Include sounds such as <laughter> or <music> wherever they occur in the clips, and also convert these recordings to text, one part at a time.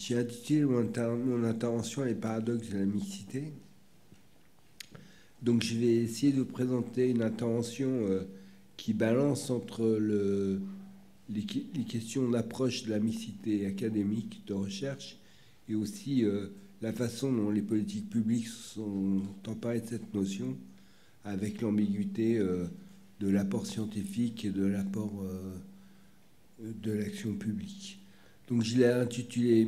J'ai intitulé mon, intervention Les paradoxes de la mixité. Donc je vais essayer de vous présenter une intervention euh, qui balance entre le, les, questions d'approche de la mixité académique, de recherche, et aussi euh, la façon dont les politiques publiques sont emparées de cette notion, avec l'ambiguïté euh, de l'apport scientifique et de l'apport de l'action publique. Donc je l'ai intitulé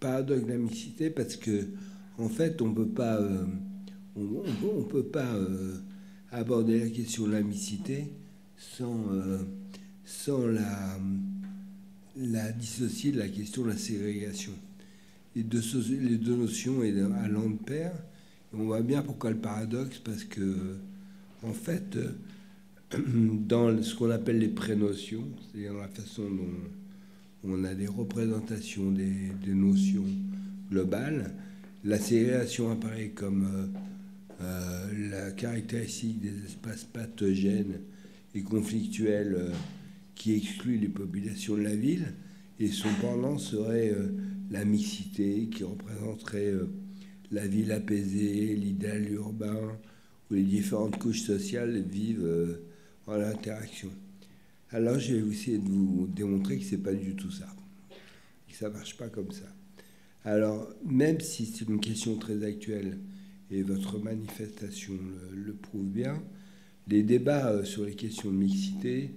Paradoxe de la parce que en fait on peut pas euh, on, peut pas euh, aborder la question de la mixité sans euh, sans la la dissocier de la question de la ségrégation. Les deux, les deux notions allant de pair. On voit bien pourquoi le paradoxe, parce que, en fait, <clears throat> dans ce qu'on appelle les prénotions, c'est-à-dire la façon dont on a des représentations des, notions globales. La ségrégation apparaît comme euh, euh, la caractéristique des espaces pathogènes et conflictuels euh, qui excluent les populations de la ville, et son pendant serait la mixité qui représenterait la ville apaisée, l'idéal urbain, où les différentes couches sociales vivent en interaction. Alors je vais essayer de vous démontrer que c'est pas du tout ça, que ça marche pas comme ça. Alors même si c'est une question très actuelle et votre manifestation le, prouve bien, les débats euh, sur les questions de mixité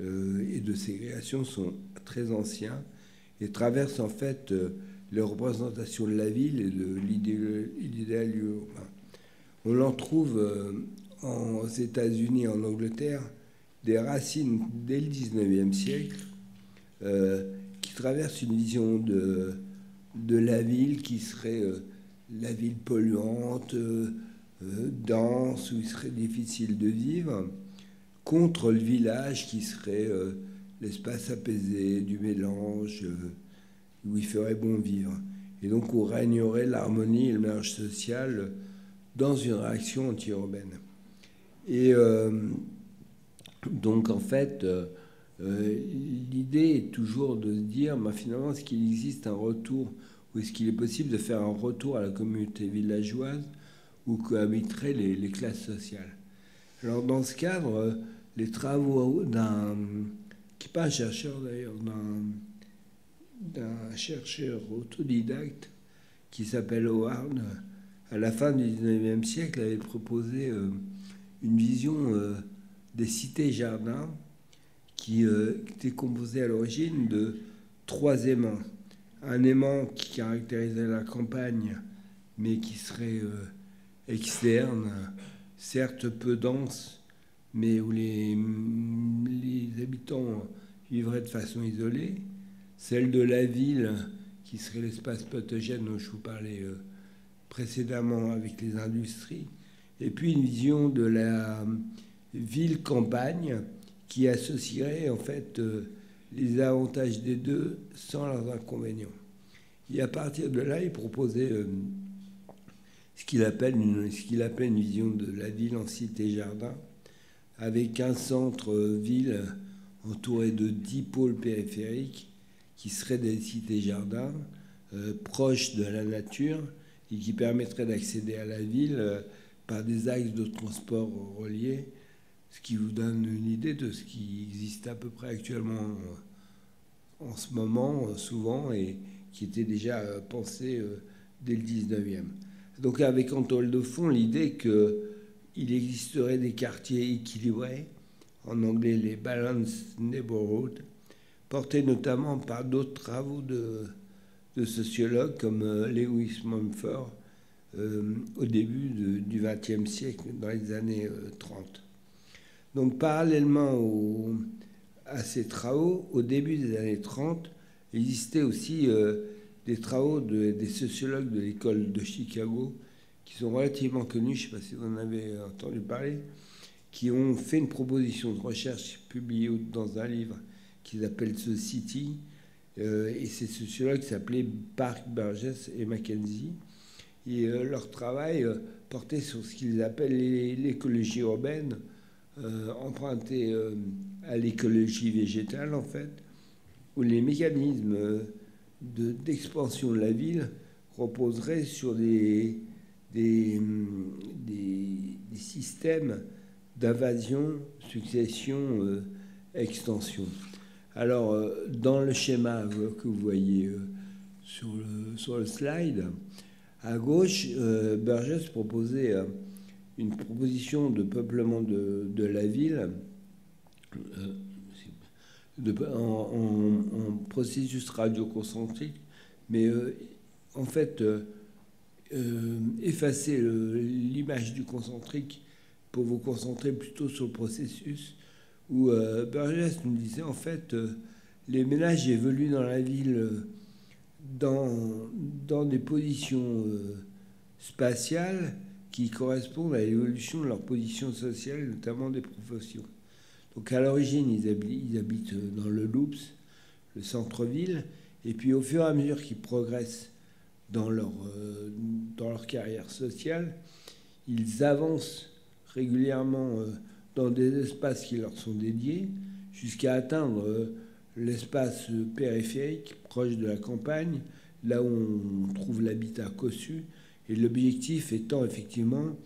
euh, et de ségrégation sont très anciens et traversent en fait euh, les représentations de la ville et de l'idéal urbain. On l'en trouve aux États-Unis, en Angleterre, des racines dès le 19e siècle euh, qui traversent une vision de, de la ville qui serait euh, la ville polluante, euh, dense, où il serait difficile de vivre, contre le village qui serait l'espace apaisé du mélange, où il ferait bon vivre. Et donc où régnerait l'harmonie et le mélange social dans une réaction anti-urbaine. Et donc en fait, euh, euh, l'idée est toujours de se dire, bah, finalement, est-ce qu'il existe un retour, ou est-ce qu'il est possible de faire un retour à la communauté villageoise où cohabiteraient les, classes sociales? Alors dans ce cadre, euh, les travaux d'un, qui n'est pas un chercheur d'ailleurs, d'un chercheur autodidacte qui s'appelle Howard, à la fin du 19e siècle, avait proposé une vision des cités-jardins qui euh, étaient composées à l'origine de trois aimants. Un aimant qui caractérisait la campagne, mais qui serait euh, externe, certes peu dense, mais où les, les habitants vivraient de façon isolée. Celle de la ville, qui serait l'espace pathogène dont je vous parlais euh, précédemment avec les industries. Et puis une vision de la ville-campagne qui associerait en fait euh, les avantages des deux sans leurs inconvénients. Et à partir de là, il proposait euh, ce qu'il appelle, une, vision de la ville en cité-jardin, avec un centre-ville euh, entouré de dix pôles périphériques qui seraient des cités-jardins proches de la nature et qui permettraient d'accéder à la ville par des axes de transport reliés ce qui vous donne une idée de ce qui existe à peu près actuellement euh, en ce moment, euh, souvent, et qui était déjà euh, pensé dès le 19e. Donc avec en toile de fond l'idée qu'il existerait des quartiers équilibrés, en anglais les Balanced Neighborhoods, portés notamment par d'autres travaux de, sociologues comme Lewis Mumford au début du XXe siècle, dans les années 30. Donc parallèlement à ces travaux, au début des années 30, existaient aussi euh, des travaux des sociologues de l'école de Chicago qui sont relativement connus, je ne sais pas si vous en avez entendu parler, qui ont fait une proposition de recherche publiée dans un livre qu'ils appellent The City. Euh, et ces sociologues s'appelaient Park, Burgess et Mackenzie. Et euh, leur travail portait sur ce qu'ils appellent l'écologie urbaine, euh, emprunté euh, à l'écologie végétale, en fait, où les mécanismes d'expansion de, la ville reposerait sur des, des, des, systèmes d'invasion, succession, euh, extension. Alors, euh, dans le schéma que vous voyez euh, sur, le, sur le slide, à gauche, Burgess proposait une proposition de peuplement de, de la ville de, en, processus radioconcentrique, mais en fait, euh, effacer l'image du concentrique pour vous concentrer plutôt sur le processus, où euh, Burgess nous disait en fait, euh, les ménages évoluent dans la ville dans, dans des positions spatiales qui correspondent à l'évolution de leur position sociale, notamment des professions. Donc à l'origine, ils, habitent dans le Loops, le centre-ville, et puis au fur et à mesure qu'ils progressent dans leur, euh, dans leur carrière sociale, ils avancent régulièrement euh, dans des espaces qui leur sont dédiés jusqu'à atteindre euh, l'espace périphérique proche de la campagne, là où on trouve l'habitat cossu, et l'objectif étant effectivement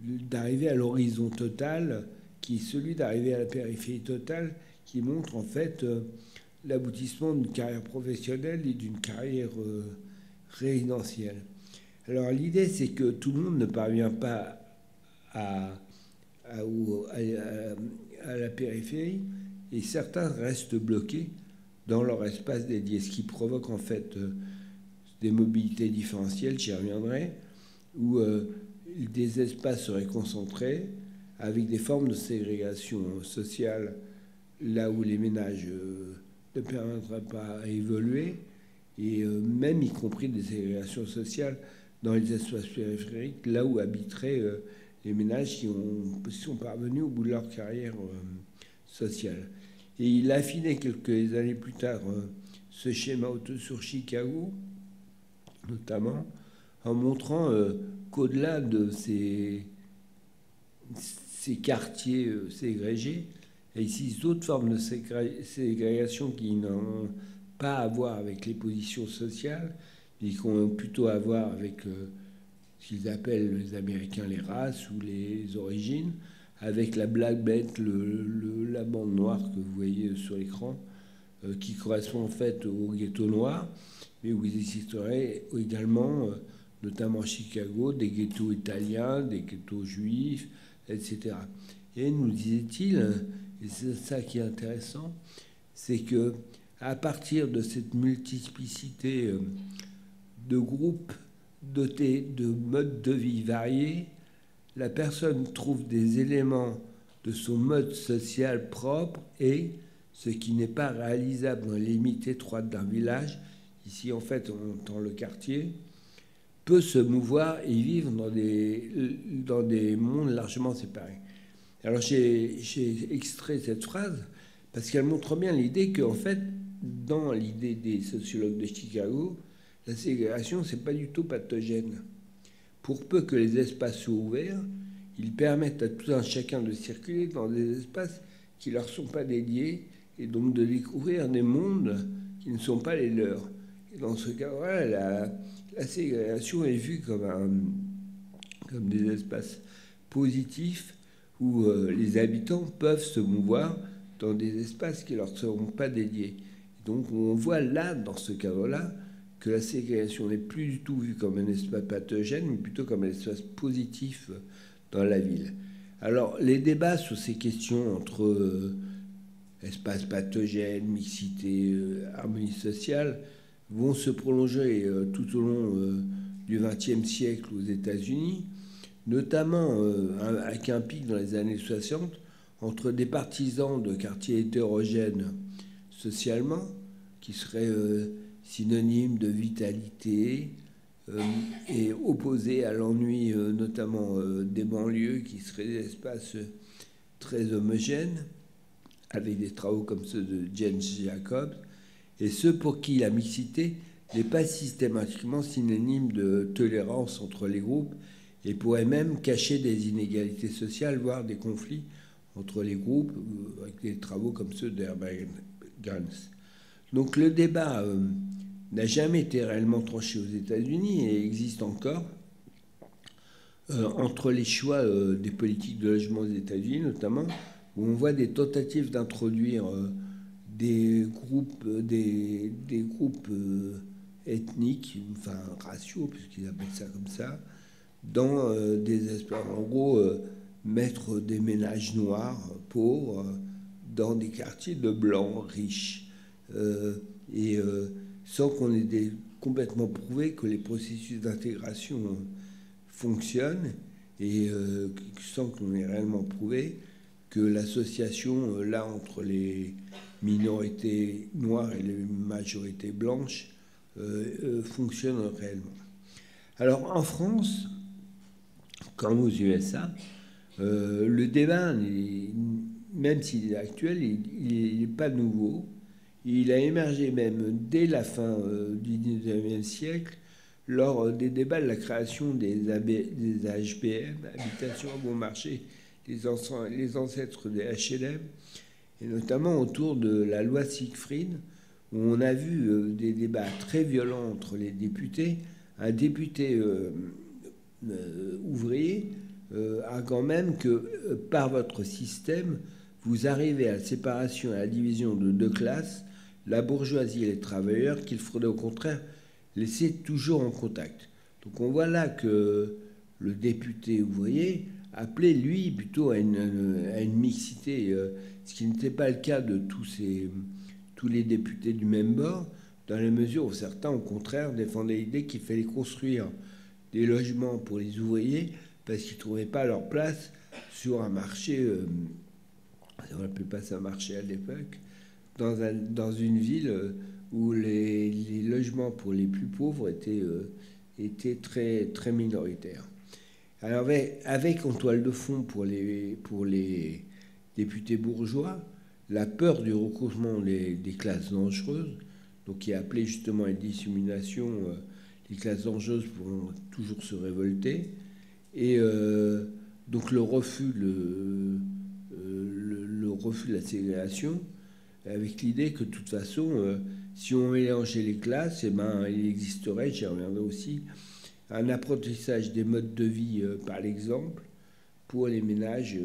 d'arriver à l'horizon total, qui est celui d'arriver à la périphérie totale, qui montre en fait l'aboutissement d'une carrière professionnelle et d'une carrière résidentielle. Alors l'idée, c'est que tout le monde ne parvient pas à, à, à, la périphérie et certains restent bloqués dans leur espace dédié, ce qui provoque en fait euh, des mobilités différentielles, j'y reviendrai, où euh, des espaces seraient concentrés avec des formes de ségrégation sociale là où les ménages euh, ne permettraient pas à évoluer et euh, même y compris des ségrégations sociales dans les espaces périphériques, là où habiteraient les ménages qui ont, sont parvenus au bout de leur carrière sociale. Et il a affiné quelques années plus tard ce schéma sur Chicago, notamment, en montrant qu'au-delà de ces, ces quartiers ségrégés, il existe d'autres formes de ségrégation qui n'ont pas à voir avec les positions sociales, mais qui ont plutôt à voir avec euh, ce qu'ils appellent les Américains les races ou les origines, avec la black belt, le, la bande noire que vous voyez sur l'écran, euh, qui correspond en fait au ghetto noir, mais où il existerait également, euh, notamment à Chicago, des ghettos italiens, des ghettos juifs, etc. Et nous disait-il, et c'est ça qui est intéressant, c'est que à partir de cette multiplicité euh, de groupes dotés de modes de vie variés, la personne trouve des éléments de son mode social propre et, ce qui n'est pas réalisable dans les limites étroites d'un village, ici en fait entend le quartier, peut se mouvoir et vivre dans des, dans des mondes largement séparés. Alors j'ai extrait cette phrase parce qu'elle montre bien l'idée qu'en fait, dans l'idée des sociologues de Chicago, la ségrégation, n'est pas du tout pathogène. Pour peu que les espaces soient ouverts, ils permettent à tout un chacun de circuler dans des espaces qui leur sont pas dédiés et donc de découvrir des mondes qui ne sont pas les leurs. Dans ce cas-là, la, ségrégation est vue comme, un, comme des espaces positifs où euh, les habitants peuvent se mouvoir dans des espaces qui ne leur seront pas dédiés. Donc on voit là, dans ce cadre-là, que la ségrégation n'est plus du tout vue comme un espace pathogène, mais plutôt comme un espace positif dans la ville. Alors les débats sur ces questions entre euh, espace pathogène, mixité, euh, harmonie sociale vont se prolonger euh, tout au long du XXe siècle aux États-Unis, notamment avec un pic dans les années 60 entre des partisans de quartiers hétérogènes socialement, qui serait euh, synonyme de vitalité euh, et opposé à l'ennui euh, notamment des banlieues, qui seraient des espaces très homogènes, avec des travaux comme ceux de James Jacobs, et ceux pour qui la mixité n'est pas systématiquement synonyme de tolérance entre les groupes et pourrait même cacher des inégalités sociales, voire des conflits entre les groupes, avec des travaux comme ceux d'Herbert Gans. Donc le débat euh, n'a jamais été réellement tranché aux États-Unis et existe encore entre les choix des politiques de logement aux États-Unis, notamment, où on voit des tentatives d'introduire des groupes, des, des groupes ethniques, enfin raciaux, puisqu'ils appellent ça comme ça, dans euh, des espaces, en gros, euh, mettre des ménages noirs, pauvres, dans des quartiers de blancs riches. Euh, et sans qu'on ait complètement prouvé que les processus d'intégration fonctionnent et sans qu'on ait réellement prouvé que l'association là entre les minorités noires et les majorités blanches fonctionne réellement. Alors en France, comme aux USA, euh, le débat, même s'il est actuel, il n'est pas nouveau. Il a émergé même dès la fin euh, du 19e siècle, lors des débats de la création des, AB, des Habitation à bon marché, les, ancêtres des HLM, et notamment autour de la loi Siegfried, où on a vu euh, des débats très violents entre les députés. Un député euh, ouvrier euh, a quand même que par votre système, vous arrivez à la séparation et à la division de deux classes, la bourgeoisie et les travailleurs, qu'il faudrait au contraire laisser toujours en contact. Donc on voit là que le député ouvrier appelait, lui, plutôt à une, mixité, ce qui n'était pas le cas de tous, les députés du même bord, dans la mesure où certains, au contraire, défendaient l'idée qu'il fallait construire des logements pour les ouvriers parce qu'ils ne trouvaient pas leur place sur un marché, euh, on n'appelait pas ça marché à l'époque, dans, une ville euh, où les, logements pour les plus pauvres étaient, euh, très minoritaires. Alors avec, avec, en toile de fond pour les, pour les députés bourgeois, la peur du recouvrement des, classes dangereuses, donc qui est appelé justement une dissémination les classes dangereuses pourront toujours se révolter. Et euh, donc le refus, euh, le, le, refus de la ségrégation, avec l'idée que de toute façon, euh, si on mélangeait les classes, eh ben, il existerait, j'y reviendrai aussi, un apprentissage des modes de vie par l'exemple pour les ménages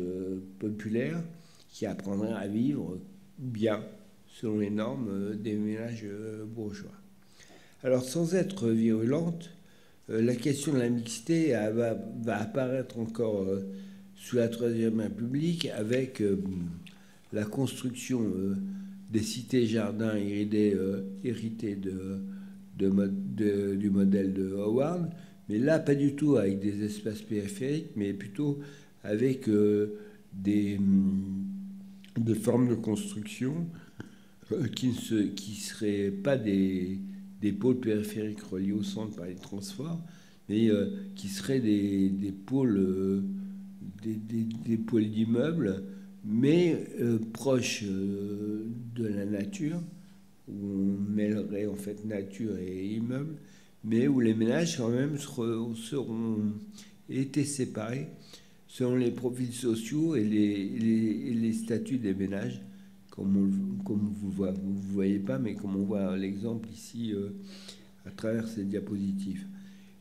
populaires qui apprendraient à vivre bien selon les normes des ménages bourgeois. Alors sans être virulente, euh, la question de la mixité va, apparaître encore euh, sous la Troisième République avec euh, la construction des cités-jardins hérités de, du modèle de Howard, mais là pas du tout avec des espaces périphériques, mais plutôt avec des, des, formes de construction qui ne seraient pas des pôles périphériques reliés au centre par les transports, mais euh, qui seraient des, pôles, euh, des, pôles d'immeubles, mais euh, proches de la nature, où on mêlerait en fait nature et immeubles, mais où les ménages quand même seront, seront été séparés selon les profils sociaux et les, statuts des ménages comme, vous ne voyez pas, mais comme on voit l'exemple ici euh, à travers ces diapositives.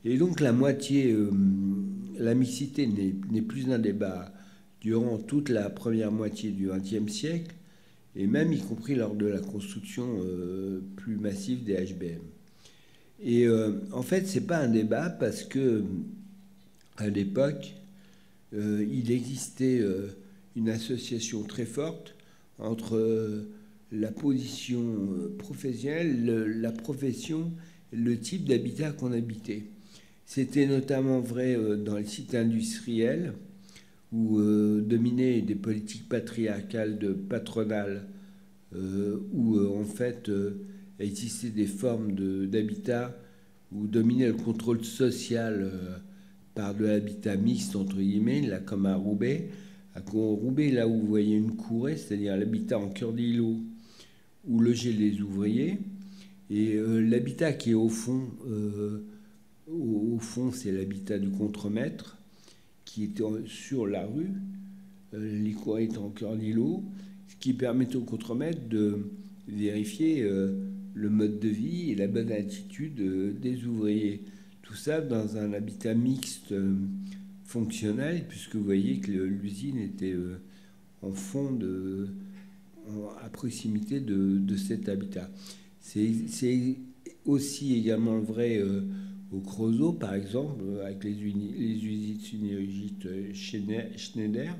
Et donc la moitié, euh, mixité n'est plus un débat durant toute la première moitié du XXe siècle, et même y compris lors de la construction euh, plus massive des HBM. Et en fait, c'est pas un débat parce que à l'époque, il existait une association très forte entre euh, la position euh, professionnelle, la profession, le type d'habitat qu'on habitait. C'était notamment vrai euh, dans les sites industriels où dominaient des politiques patriarcales de patronales, où en fait existaient des formes d'habitat où dominait le contrôle social par de l'habitat mixte, entre guillemets, là comme à Roubaix, à Roubaix, là où vous voyez une courée, c'est-à-dire l'habitat en cœur d'îlot où logeaient les ouvriers. Et euh, l'habitat qui est au fond, euh, au, fond, c'est l'habitat du contremaître qui était sur la rue. Euh, les courées étaient en cœur d'îlot, ce qui permettait au contremaître de vérifier le mode de vie et la bonne attitude des ouvriers. Tout ça dans un habitat mixte fonctionnel, puisque vous voyez que l'usine était en fond de, à proximité de, cet habitat. C'est aussi également vrai au Creusot, par exemple, avec les, les usines Schneider,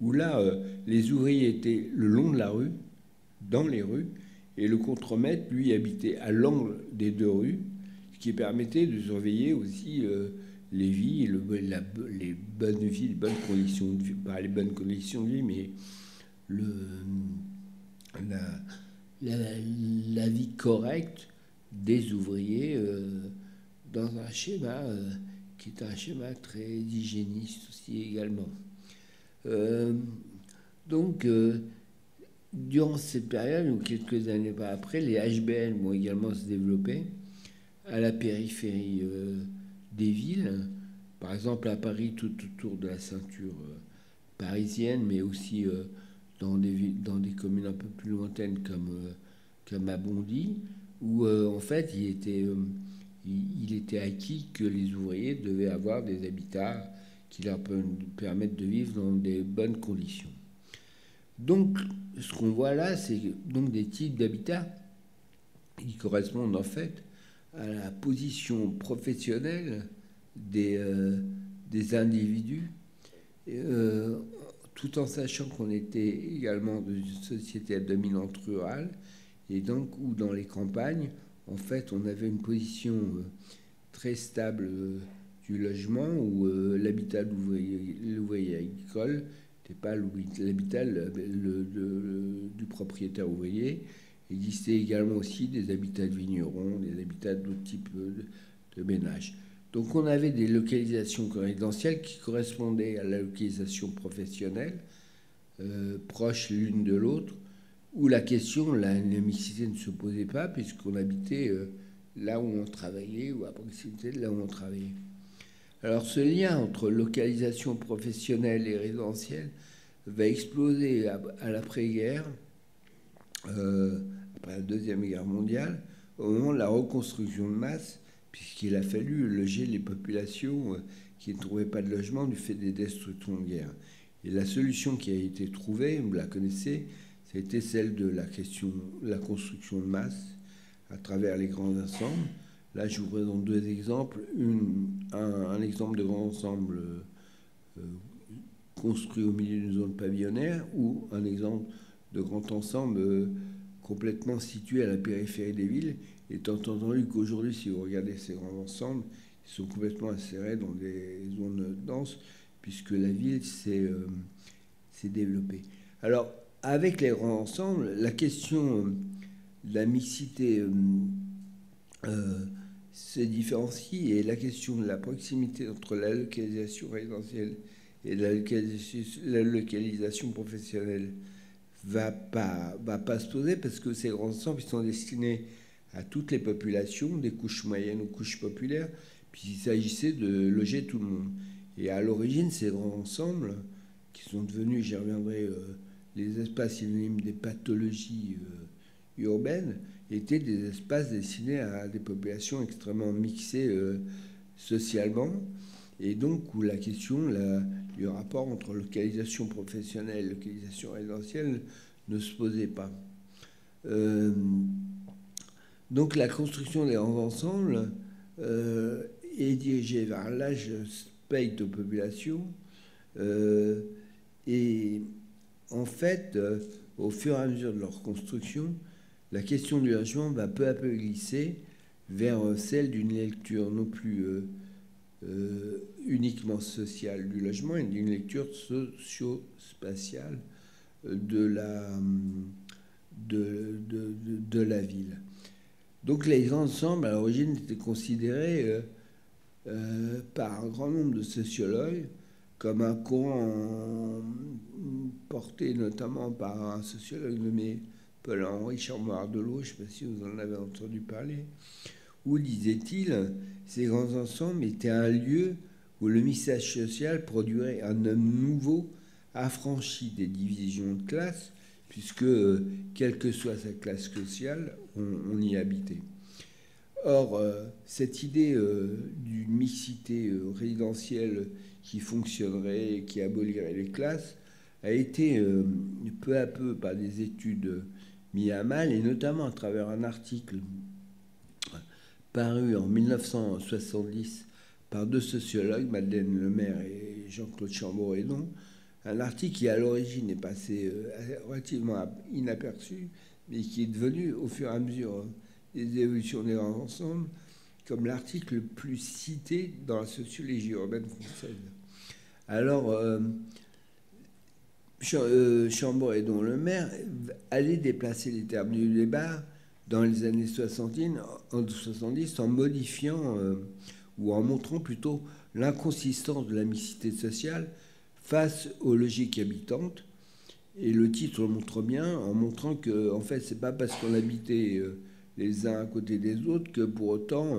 où là, les ouvriers étaient le long de la rue, dans les rues, et le contremaître, lui, habitait à l'angle des deux rues, ce qui permettait de surveiller aussi euh, les vies, les bonnes vies, les bonnes conditions de vie, pas les bonnes conditions de vie, mais le, la, vie correcte des ouvriers euh, dans un schéma euh, qui est un schéma très hygiéniste aussi également. donc, durant cette période, ou quelques années après, les HBL vont également se développer à la périphérie euh, des villes, par exemple à Paris, tout autour de la ceinture euh, parisienne, mais aussi euh, dans, des, dans des communes un peu plus lointaines comme, comme à Bondy, où en fait il était, il, était acquis que les ouvriers devaient avoir des habitats qui leur permettent de vivre dans des bonnes conditions. Donc, ce qu'on voit là, c'est donc des types d'habitats qui correspondent en fait à la position professionnelle des, euh, des individus, euh, tout en sachant qu'on était également dans société à rurale, et donc où dans les campagnes, en fait, on avait une position euh, très stable du logement, où l'habitat l'ouvrier agricole n'était pas l'habitat du propriétaire ouvrier. Il existait également aussi des habitats de vignerons, des habitats d'autres types de, ménages. Donc on avait des localisations résidentielles qui correspondaient à la localisation professionnelle, euh, proches l'une de l'autre, où la question, la, mixité ne se posait pas puisqu'on habitait euh, là où on travaillait ou à proximité de là où on travaillait. Alors ce lien entre localisation professionnelle et résidentielle va exploser à, l'après-guerre, euh, après la Deuxième Guerre mondiale, au moment de la reconstruction de masse, puisqu'il a fallu loger les populations euh, qui ne trouvaient pas de logement du fait des destructions de guerre. Et la solution qui a été trouvée, vous la connaissez, c'était celle de la question la construction de masse à travers les grands ensembles Là, je vous présente deux exemples. un, exemple de grand ensemble euh, construit au milieu d'une zone pavillonnaire ou un exemple de grand ensemble euh, complètement situé à la périphérie des villes, étant entendu qu'aujourd'hui, si vous regardez ces grands ensembles, ils sont complètement insérés dans des zones denses, puisque la ville s'est euh, développée. Alors, avec les grands ensembles, la question de la mixité se différencie et la question de la proximité entre la localisation résidentielle et la localisation, professionnelle va pas, va pas se poser parce que ces grands ensembles sont destinés à toutes les populations, des couches moyennes aux couches populaires, puis il s'agissait de loger tout le monde. Et à l'origine, ces grands ensembles, qui sont devenus, j'y reviendrai, euh, les espaces synonymes des pathologies euh, urbaines, étaient des espaces destinés à des populations extrêmement mixées euh, socialement, et donc où la question du rapport entre localisation professionnelle et localisation résidentielle ne se posait pas. Euh, donc la construction des grands ensembles euh, est dirigée vers l'âge spectre de population, et en fait, au fur et à mesure de leur construction, la question du logement va peu à peu glisser vers euh, celle d'une lecture non plus euh, euh, uniquement sociale du logement, et d'une lecture socio-spatiale de la, de, la ville. Donc les ensembles, à l'origine, étaient considérés par un grand nombre de sociologues comme un courant porté notamment par un sociologue nommé Paul-Henri de l'eau, je ne sais pas si vous en avez entendu parler, où, disait-il, ces grands ensembles étaient un lieu où le message social produirait un homme nouveau, affranchi des divisions de classe, puisque, quelle que soit sa classe sociale, on, y habitait. Or, cette idée d'une mixité résidentielle qui fonctionnerait et qui abolirait les classes a été peu à peu par des études mis à mal, et notamment à travers un article paru en 1970 par deux sociologues, Madeleine Lemaire et Jean-Claude Chamboredon, un article qui à l'origine est passé euh, relativement inaperçu, mais qui est devenu au fur et à mesure des évolutions des ensembles comme l'article le plus cité dans la sociologie urbaine française. Alors, euh, Chambord et dont le maire allaient déplacer les termes du débat dans les années 70, en 70 en modifiant euh, ou en montrant plutôt l'inconsistance de la mixité sociale face aux logiques habitantes. Et le titre le montre bien en montrant que en fait c'est pas parce qu'on habitait euh, les uns à côté des autres que pour autant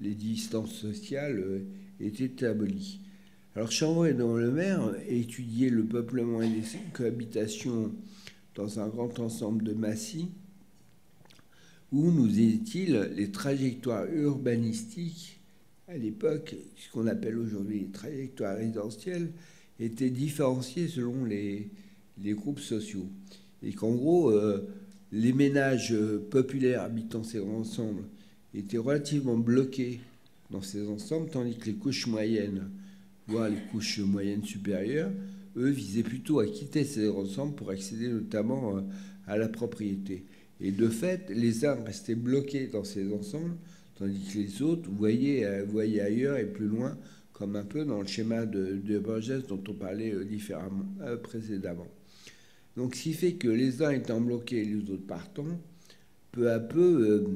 les distances sociales étaient abolies. Alors Chambon et dans le maire a étudié le peuplement et les cohabitations dans un grand ensemble de massifs où, nous dit-il, les trajectoires urbanistiques à l'époque, ce qu'on appelle aujourd'hui les trajectoires résidentielles, étaient différenciées selon les, groupes sociaux? Et qu'en gros, euh, les ménages populaires habitant ces ensembles étaient relativement bloqués dans ces ensembles, tandis que les couches moyennes les couches moyennes supérieures, eux visaient plutôt à quitter ces ensembles pour accéder notamment euh, à la propriété. Et de fait, les uns restaient bloqués dans ces ensembles, tandis que les autres voyaient, euh, voyaient ailleurs et plus loin, comme un peu dans le schéma de, de Borges dont on parlait euh, différemment, précédemment. Donc, ce qui fait que les uns étant bloqués et les autres partant, peu à peu,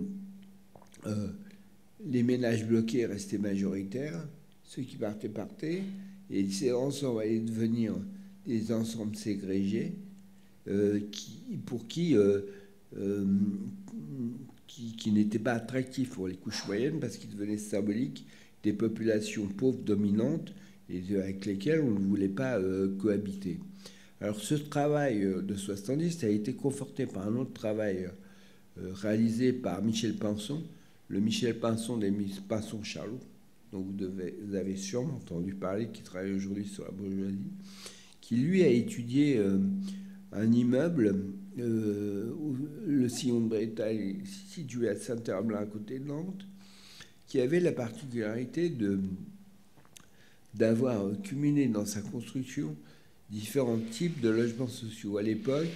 les ménages bloqués restaient majoritaires, ceux qui partaient partaient, et ces ensembles allaient devenir des ensembles ségrégés, euh, qui, pour qui, euh, euh, qui, qui n'étaient pas attractifs pour les couches moyennes parce qu'ils devenaient symboliques des populations pauvres dominantes et avec lesquelles on ne voulait pas cohabiter. Alors ce travail de 70 a été conforté par un autre travail réalisé par Michel Pinson, le Michel Pinson des Pinson-Charlot, dont vous, avez sûrement entendu parler, qui travaille aujourd'hui sur la bourgeoisie, qui lui a étudié euh, un immeuble, euh, le sillon de Bretagne, situé à Saint-Herblain, à côté de Nantes, qui avait la particularité de d'avoir cumulé dans sa construction différents types de logements sociaux. À l'époque,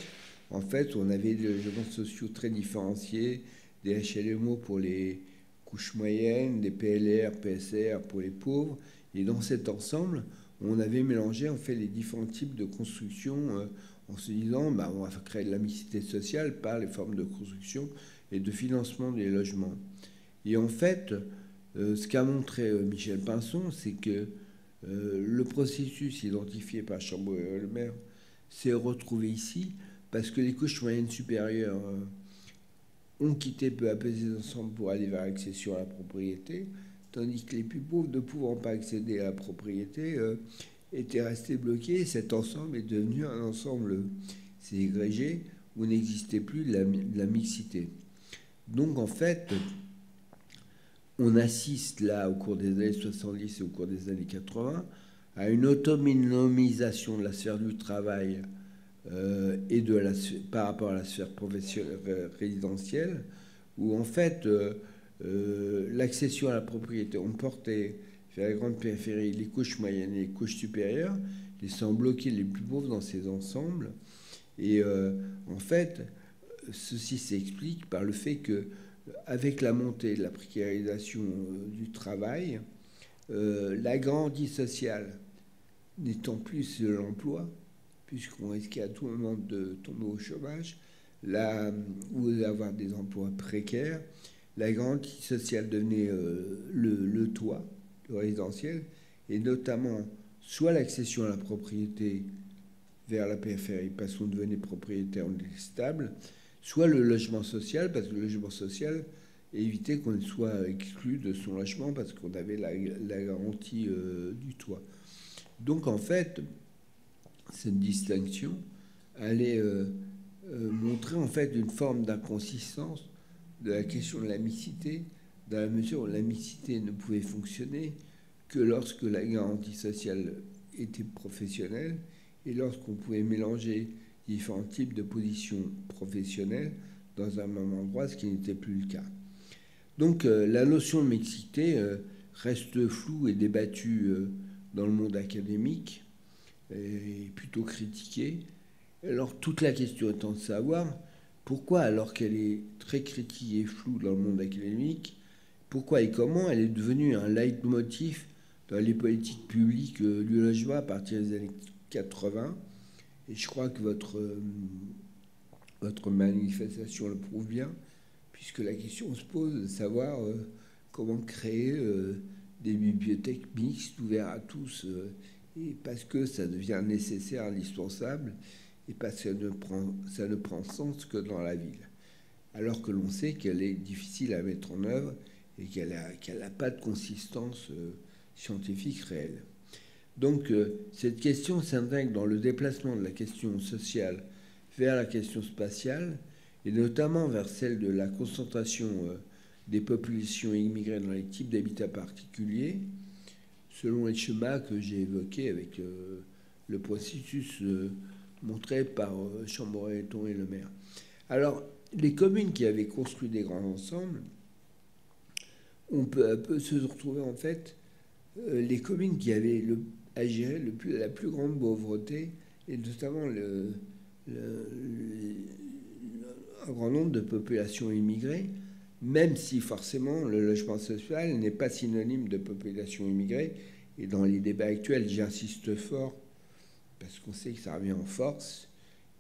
en fait, on avait des logements sociaux très différenciés, des HLMO pour les, couche moyenne, des PLR, PSR pour les pauvres. Et dans cet ensemble, on avait mélangé en fait les différents types de construction euh, en se disant bah, on va créer de la mixité sociale par les formes de construction et de financement des logements. Et en fait, euh, ce qu'a montré euh, Michel Pinson, c'est que le processus identifié par Chambon et maire s'est retrouvé ici parce que les couches moyennes supérieures ont quitté peu à peu ces ensembles pour aller vers l'accession à la propriété, tandis que les plus pauvres, ne pouvant pas accéder à la propriété, euh, étaient restés bloqués. Cet ensemble est devenu un ensemble ségrégé où n'existait plus de la, mixité. Donc en fait, on assiste là au cours des années 70 et au cours des années 80 à une autonomisation de la sphère du travail euh, et de la, par rapport à la sphère euh, résidentielle, où en fait euh, l'accession à la propriété, on portait vers la grande périphérie les couches moyennes et les couches supérieures, laissant bloquer les plus pauvres dans ces ensembles. Et en fait, ceci s'explique par le fait que, avec la montée de la précarisation du travail, la grandie sociale n'étant plus l'emploi, puisqu'on risquait à tout moment de tomber au chômage, là, ou d'avoir des emplois précaires. La garantie sociale devenait euh, le, toit, le résidentiel, et notamment soit l'accession à la propriété vers la périphérie, parce qu'on devenait propriétaire, on était stable, soit le logement social, parce que le logement social évitait qu'on soit exclu de son logement parce qu'on avait la, garantie euh, du toit. Donc en fait, cette distinction allait euh, montrait en fait une forme d'inconsistance de la question de la mixité, dans la mesure où la mixité ne pouvait fonctionner que lorsque la garantie sociale était professionnelle et lorsqu'on pouvait mélanger différents types de positions professionnelles dans un même endroit, ce qui n'était plus le cas. Donc euh, la notion de mixité euh, reste floue et débattue euh, dans le monde académique, et plutôt critiquée. Alors toute la question étant de savoir pourquoi, alors qu'elle est très critiquée et floue dans le monde académique, pourquoi et comment elle est devenue un leitmotiv dans les politiques publiques du logement à partir des années 80. Et je crois que votre, votre manifestation le prouve bien, puisque la question se pose de savoir euh, comment créer euh, des bibliothèques mixtes ouvertes à tous, euh, parce que ça devient nécessaire, indispensable, et parce que ça ne prend, sens que dans la ville. Alors que l'on sait qu'elle est difficile à mettre en œuvre et qu'elle n'a pas de consistance scientifique réelle. Donc cette question s'intègre dans le déplacement de la question sociale vers la question spatiale, et notamment vers celle de la concentration euh, des populations immigrées dans les types d'habitats particuliers, selon les schémas que j'ai évoqués avec euh, le processus euh, montré par Chamboret-Ton et Le Maire. Alors, les communes qui avaient construit des grands ensembles, on peut un peu se retrouver en fait les communes qui avaient le, à la plus grande pauvreté, et notamment un grand nombre de populations immigrées, même si forcément le logement social n'est pas synonyme de population immigrée. Et dans les débats actuels, j'insiste fort, parce qu'on sait que ça revient en force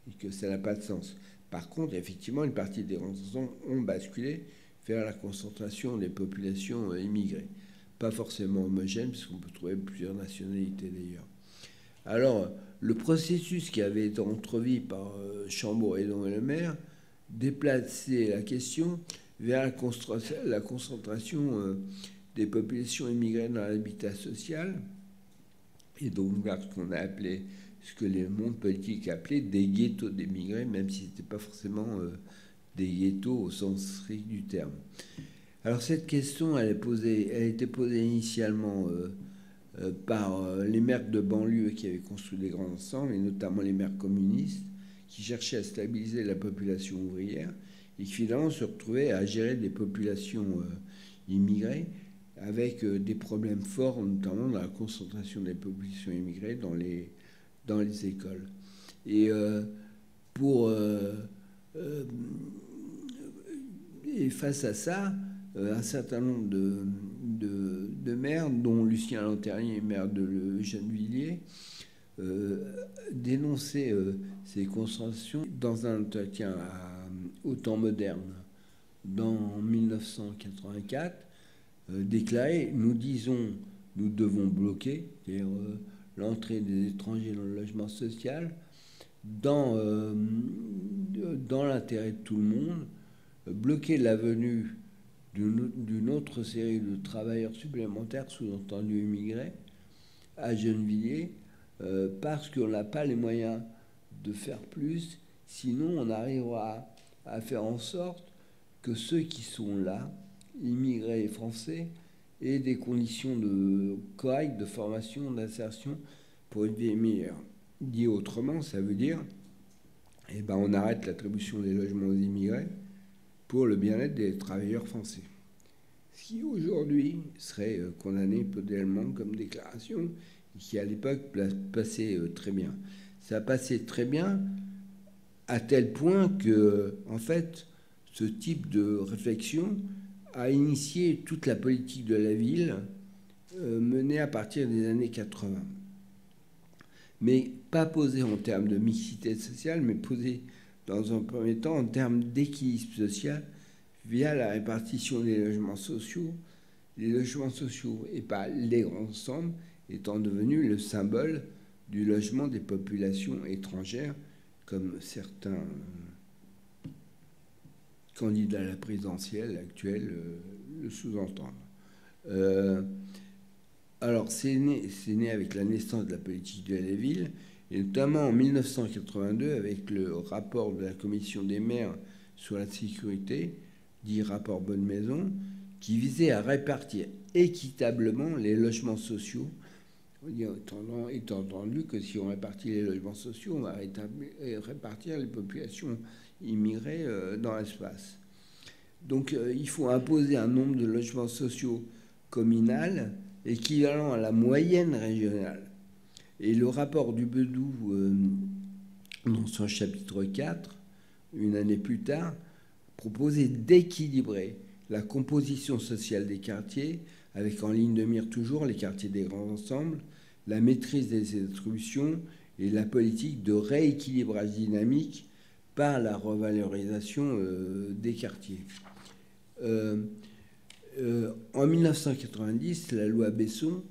et que ça n'a pas de sens. Par contre, effectivement, une partie des raisons ont basculé vers la concentration des populations euh, immigrées. Pas forcément homogène, puisqu'on peut trouver plusieurs nationalités d'ailleurs. Alors, le processus qui avait été entrevu par euh, Chambaud et Le Maire déplacer la question vers la concentration euh, des populations immigrées dans l'habitat social, et donc vers ce qu'on a appelé, ce que les mondes politiques appelaient des ghettos d'émigrés, même si ce n'était pas forcément euh, des ghettos au sens strict du terme. Alors cette question, elle, posée, a été posée initialement euh, par les maires de banlieue qui avaient construit des grands ensembles, et notamment les maires communistes, qui cherchait à stabiliser la population ouvrière et qui finalement se retrouvait à gérer des populations euh, immigrées avec euh, des problèmes forts, notamment dans la concentration des populations immigrées dans les, écoles. Et euh, et face à ça, un certain nombre de, maires, dont Lucien Lanternier, maire de Gennevilliers, euh, dénoncer euh, ces concentrations dans un entretien au temps moderne. Dans 1984 euh, déclaré Nous disons, nous devons bloquer l'entrée des étrangers dans le logement social dans, dans l'intérêt de tout le monde, bloquer la venue d'une autre série de travailleurs supplémentaires, sous-entendus immigrés, à Gennevilliers, euh, parce qu'on n'a pas les moyens de faire plus, sinon on arrivera à faire en sorte que ceux qui sont là, immigrés français, aient des conditions de correctes de formation, d'insertion pour une vie meilleure. Dit autrement, ça veut dire, eh ben, on arrête l'attribution des logements aux immigrés pour le bien-être des travailleurs français. Ce qui aujourd'hui serait euh, condamné peut-être comme déclaration qui à l'époque passait euh, très bien. Ça passait très bien à tel point que, en fait, ce type de réflexion a initié toute la politique de la ville euh, menée à partir des années 80. Mais pas posée en termes de mixité sociale, mais posée dans un premier temps en termes d'équilibre social via la répartition des logements sociaux, les logements sociaux et pas les grands ensembles, étant devenu le symbole du logement des populations étrangères, comme certains candidats à la présidentielle actuelle euh, le sous-entendent. Euh, alors, c'est né, né, avec la naissance de la politique de la ville, et notamment en 1982 avec le rapport de la commission des maires sur la sécurité, dit rapport Bonne Maison, qui visait à répartir équitablement les logements sociaux. Étant entendu que si on répartit les logements sociaux, on va répartir les populations immigrées euh, dans l'espace. Donc euh, il faut imposer un nombre de logements sociaux communal équivalent à la moyenne régionale. Et le rapport du Bedou, euh, dans son chapitre 4, une année plus tard, proposait d'équilibrer la composition sociale des quartiers, avec en ligne de mire toujours les quartiers des grands ensembles, la maîtrise des attributions et la politique de rééquilibrage dynamique par la revalorisation euh, des quartiers. Euh, en 1990, la loi Besson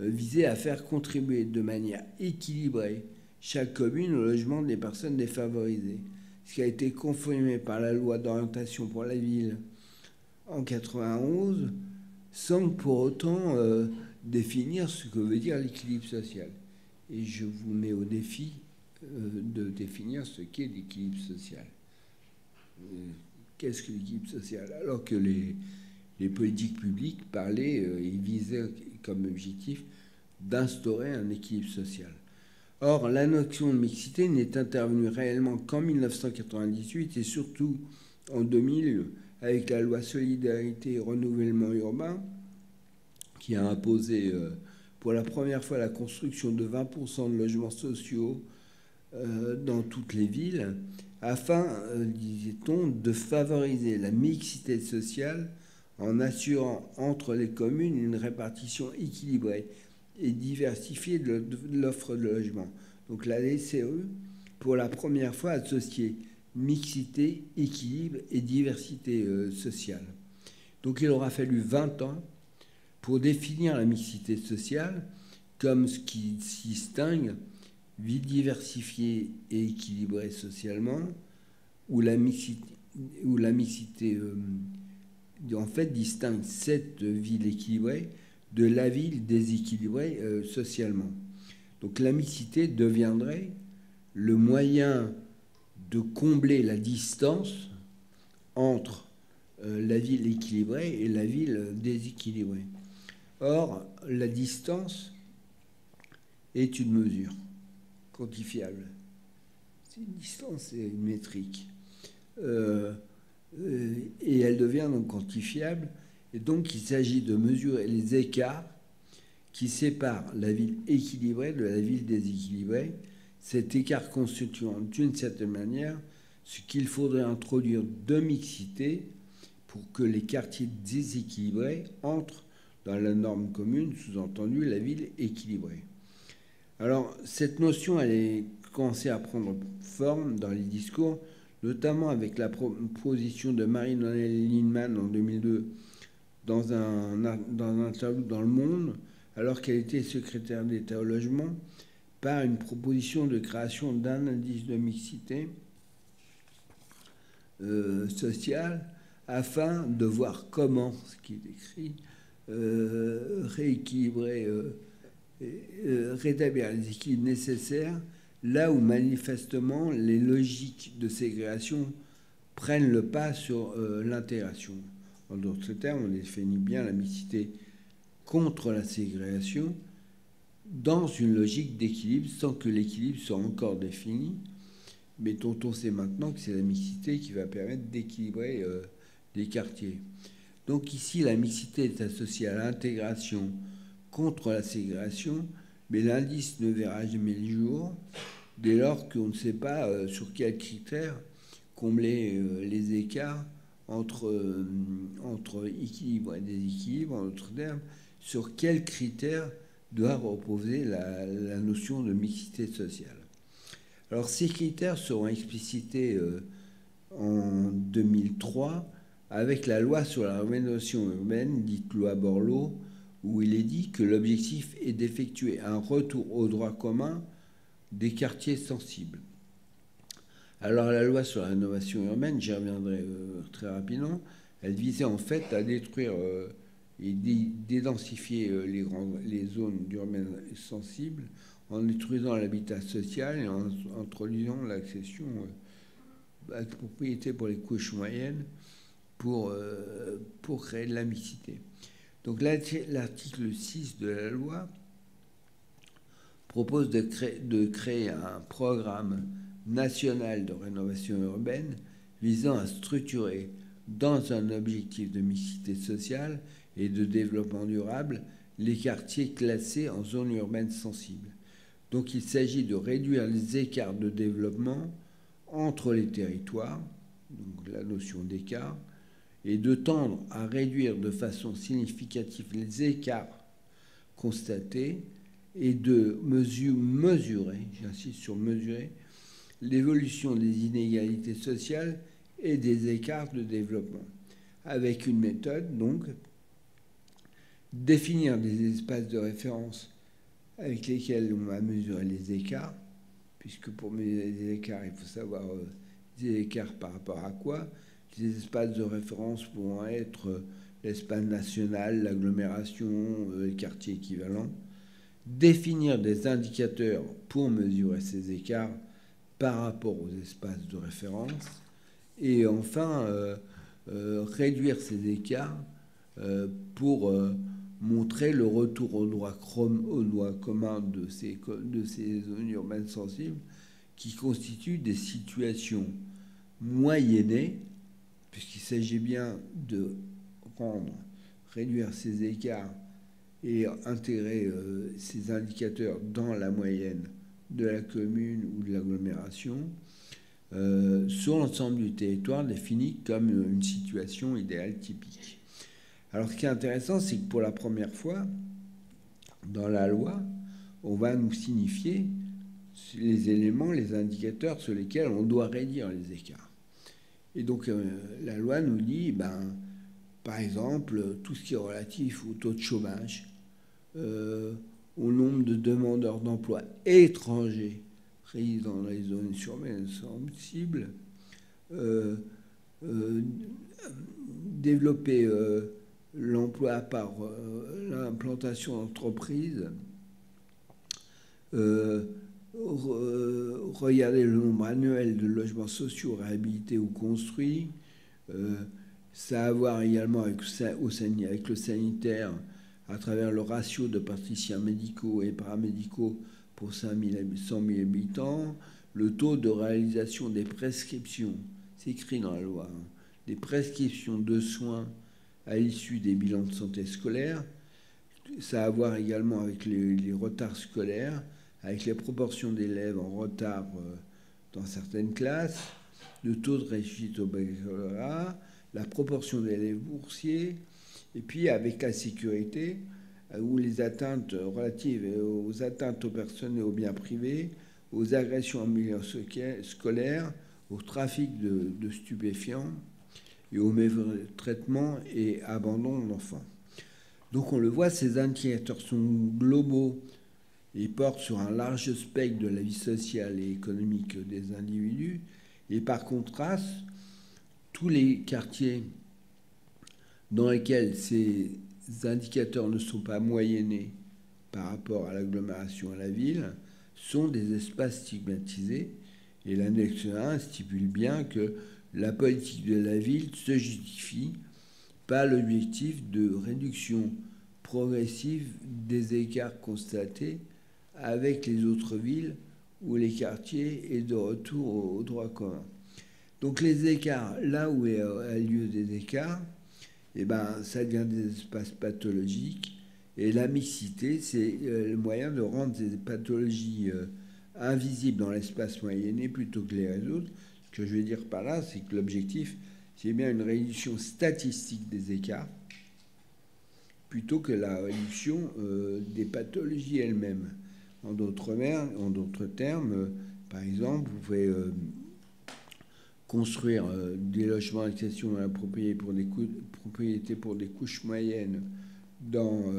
euh, visait à faire contribuer de manière équilibrée chaque commune au logement des personnes défavorisées, ce qui a été confirmé par la loi d'orientation pour la ville en 91, sans pour autant euh, définir ce que veut dire l'équilibre social. Et je vous mets au défi euh, de définir ce qu'est l'équilibre social. Qu'est-ce que l'équilibre social? Alors que les, politiques publiques parlaient et visaient comme objectif d'instaurer un équilibre social. Or, la notion de mixité n'est intervenue réellement qu'en 1998 et surtout en 2000 avec la loi Solidarité et Renouvellement Urbain qui a imposé euh, pour la première fois la construction de 20% de logements sociaux euh, dans toutes les villes afin, euh, disait-on, de favoriser la mixité sociale en assurant entre les communes une répartition équilibrée et diversifiée de l'offre de logement. Donc la DCE, pour la première fois, associé mixité, équilibre et diversité sociale. Donc il aura fallu 20 ans pour définir la mixité sociale comme ce qui distingue vie diversifiée et équilibrée socialement, ou la mixité, ou la mixité euh, en fait, distingue cette ville équilibrée de la ville déséquilibrée euh, socialement. Donc la mixité deviendrait le moyen de combler la distance entre euh, la ville équilibrée et la ville déséquilibrée. Or, la distance est une mesure quantifiable. C'est une distance, c'est une métrique. Euh, euh, et elle devient donc quantifiable. Et donc il s'agit de mesurer les écarts qui séparent la ville équilibrée de la ville déséquilibrée, cet écart constituant d'une certaine manière ce qu'il faudrait introduire de mixité pour que les quartiers déséquilibrés entrent dans la norme commune, sous-entendu la ville équilibrée. Alors cette notion, elle est commencée à prendre forme dans les discours notamment avec la proposition de Marie-Noël Lindemann en 2002 dans un, dans un interview dans Le Monde, alors qu'elle était secrétaire d'État au logement, par une proposition de création d'un indice de mixité euh, sociale afin de voir comment, ce qui est écrit, rééquilibrer, euh, rétablir les équilibres nécessaires là où manifestement les logiques de ségrégation prennent le pas sur euh, l'intégration. En d'autres termes, on définit bien la mixité contre la ségrégation dans une logique d'équilibre sans que l'équilibre soit encore défini, mais dont on sait maintenant que c'est la mixité qui va permettre d'équilibrer euh, les quartiers. Donc ici, la mixité est associée à l'intégration contre la ségrégation, mais l'indice ne verra jamais le jour dès lors qu'on ne sait pas euh, sur quels critères combler euh, les écarts entre, euh, entre équilibre et déséquilibre, en d'autres termes, sur quels critères doit reposer la, notion de mixité sociale. Alors ces critères seront explicités en 2003 avec la loi sur la rénovation urbaine, dite loi Borloo, où il est dit que l'objectif est d'effectuer un retour au droit commun des quartiers sensibles. Alors la loi sur la rénovation urbaine, j'y reviendrai euh, très rapidement, elle visait en fait à détruire euh, et dédensifier euh, les, les zones urbaines sensibles en détruisant l'habitat social et en introduisant l'accession à la propriété pour les couches moyennes pour, pour créer de la mixité. Donc l'article 6 de la loi propose de créer, de créer un programme national de rénovation urbaine visant à structurer dans un objectif de mixité sociale et de développement durable les quartiers classés en zone urbaine sensible. Donc il s'agit de réduire les écarts de développement entre les territoires, donc la notion d'écart, et de tendre à réduire de façon significative les écarts constatés et de mesurer, j'insiste sur mesurer, l'évolution des inégalités sociales et des écarts de développement. Avec une méthode, donc, définir des espaces de référence avec lesquels on va mesurer les écarts, puisque pour mesurer les écarts, il faut savoir euh, des écarts par rapport à quoi, ces espaces de référence pourront être euh, l'espace national, l'agglomération, euh, les quartiers équivalents. Définir des indicateurs pour mesurer ces écarts par rapport aux espaces de référence. Et enfin, euh, réduire ces écarts pour montrer le retour au droit, au droit commun de ces zones urbaines sensibles qui constituent des situations moyennées puisqu'il s'agit bien de rendre, réduire ces écarts et intégrer euh, ces indicateurs dans la moyenne de la commune ou de l'agglomération, euh, sur l'ensemble du territoire défini comme une situation idéale typique. Alors ce qui est intéressant, c'est que pour la première fois, dans la loi, on va nous signifier les éléments, les indicateurs sur lesquels on doit réduire les écarts. Et donc euh, la loi nous dit, ben, par exemple, tout ce qui est relatif au taux de chômage, euh, au nombre de demandeurs d'emploi étrangers résidant dans les zones sensibles, euh, euh, développer l'emploi par l'implantation d'entreprises, regarder le nombre annuel de logements sociaux réhabilités ou construits. Euh, ça a à voir également avec, avec, le sanitaire à travers le ratio de praticiens médicaux et paramédicaux pour 100 000 habitants, le taux de réalisation des prescriptions, c'est écrit dans la loi, hein, des prescriptions de soins à l'issue des bilans de santé scolaire. Ça a à voir également avec les retards scolaires, avec les proportions d'élèves en retard euh, dans certaines classes, le taux de réussite au baccalauréat, la proportion d'élèves boursiers, et puis avec la sécurité, euh, où les atteintes relatives aux atteintes aux personnes et aux biens privés, aux agressions en milieu scolaire, au trafic de, stupéfiants et au traitement et abandon d'enfants. Donc on le voit, ces indicateurs sont globaux il porte sur un large spectre de la vie sociale et économique des individus. Et par contraste, tous les quartiers dans lesquels ces indicateurs ne sont pas moyennés par rapport à l'agglomération à la ville sont des espaces stigmatisés. Et l'annexe 1 stipule bien que la politique de la ville se justifie par l'objectif de réduction progressive des écarts constatés avec les autres villes ou les quartiers et de retour au, droit commun. Donc les écarts, là où est, a lieu des écarts, eh ben, ça devient des espaces pathologiques. Et la mixité, c'est euh, le moyen de rendre ces pathologies euh, invisibles dans l'espace moyenné plutôt que les résoudre. Ce que je veux dire par là, c'est que l'objectif, c'est bien une réduction statistique des écarts plutôt que la réduction euh, des pathologies elles-mêmes. En d'autres termes, euh, par exemple, vous pouvez euh, construire euh, des logements d'accession à la propriété pour des, propriétés pour des couches moyennes dans,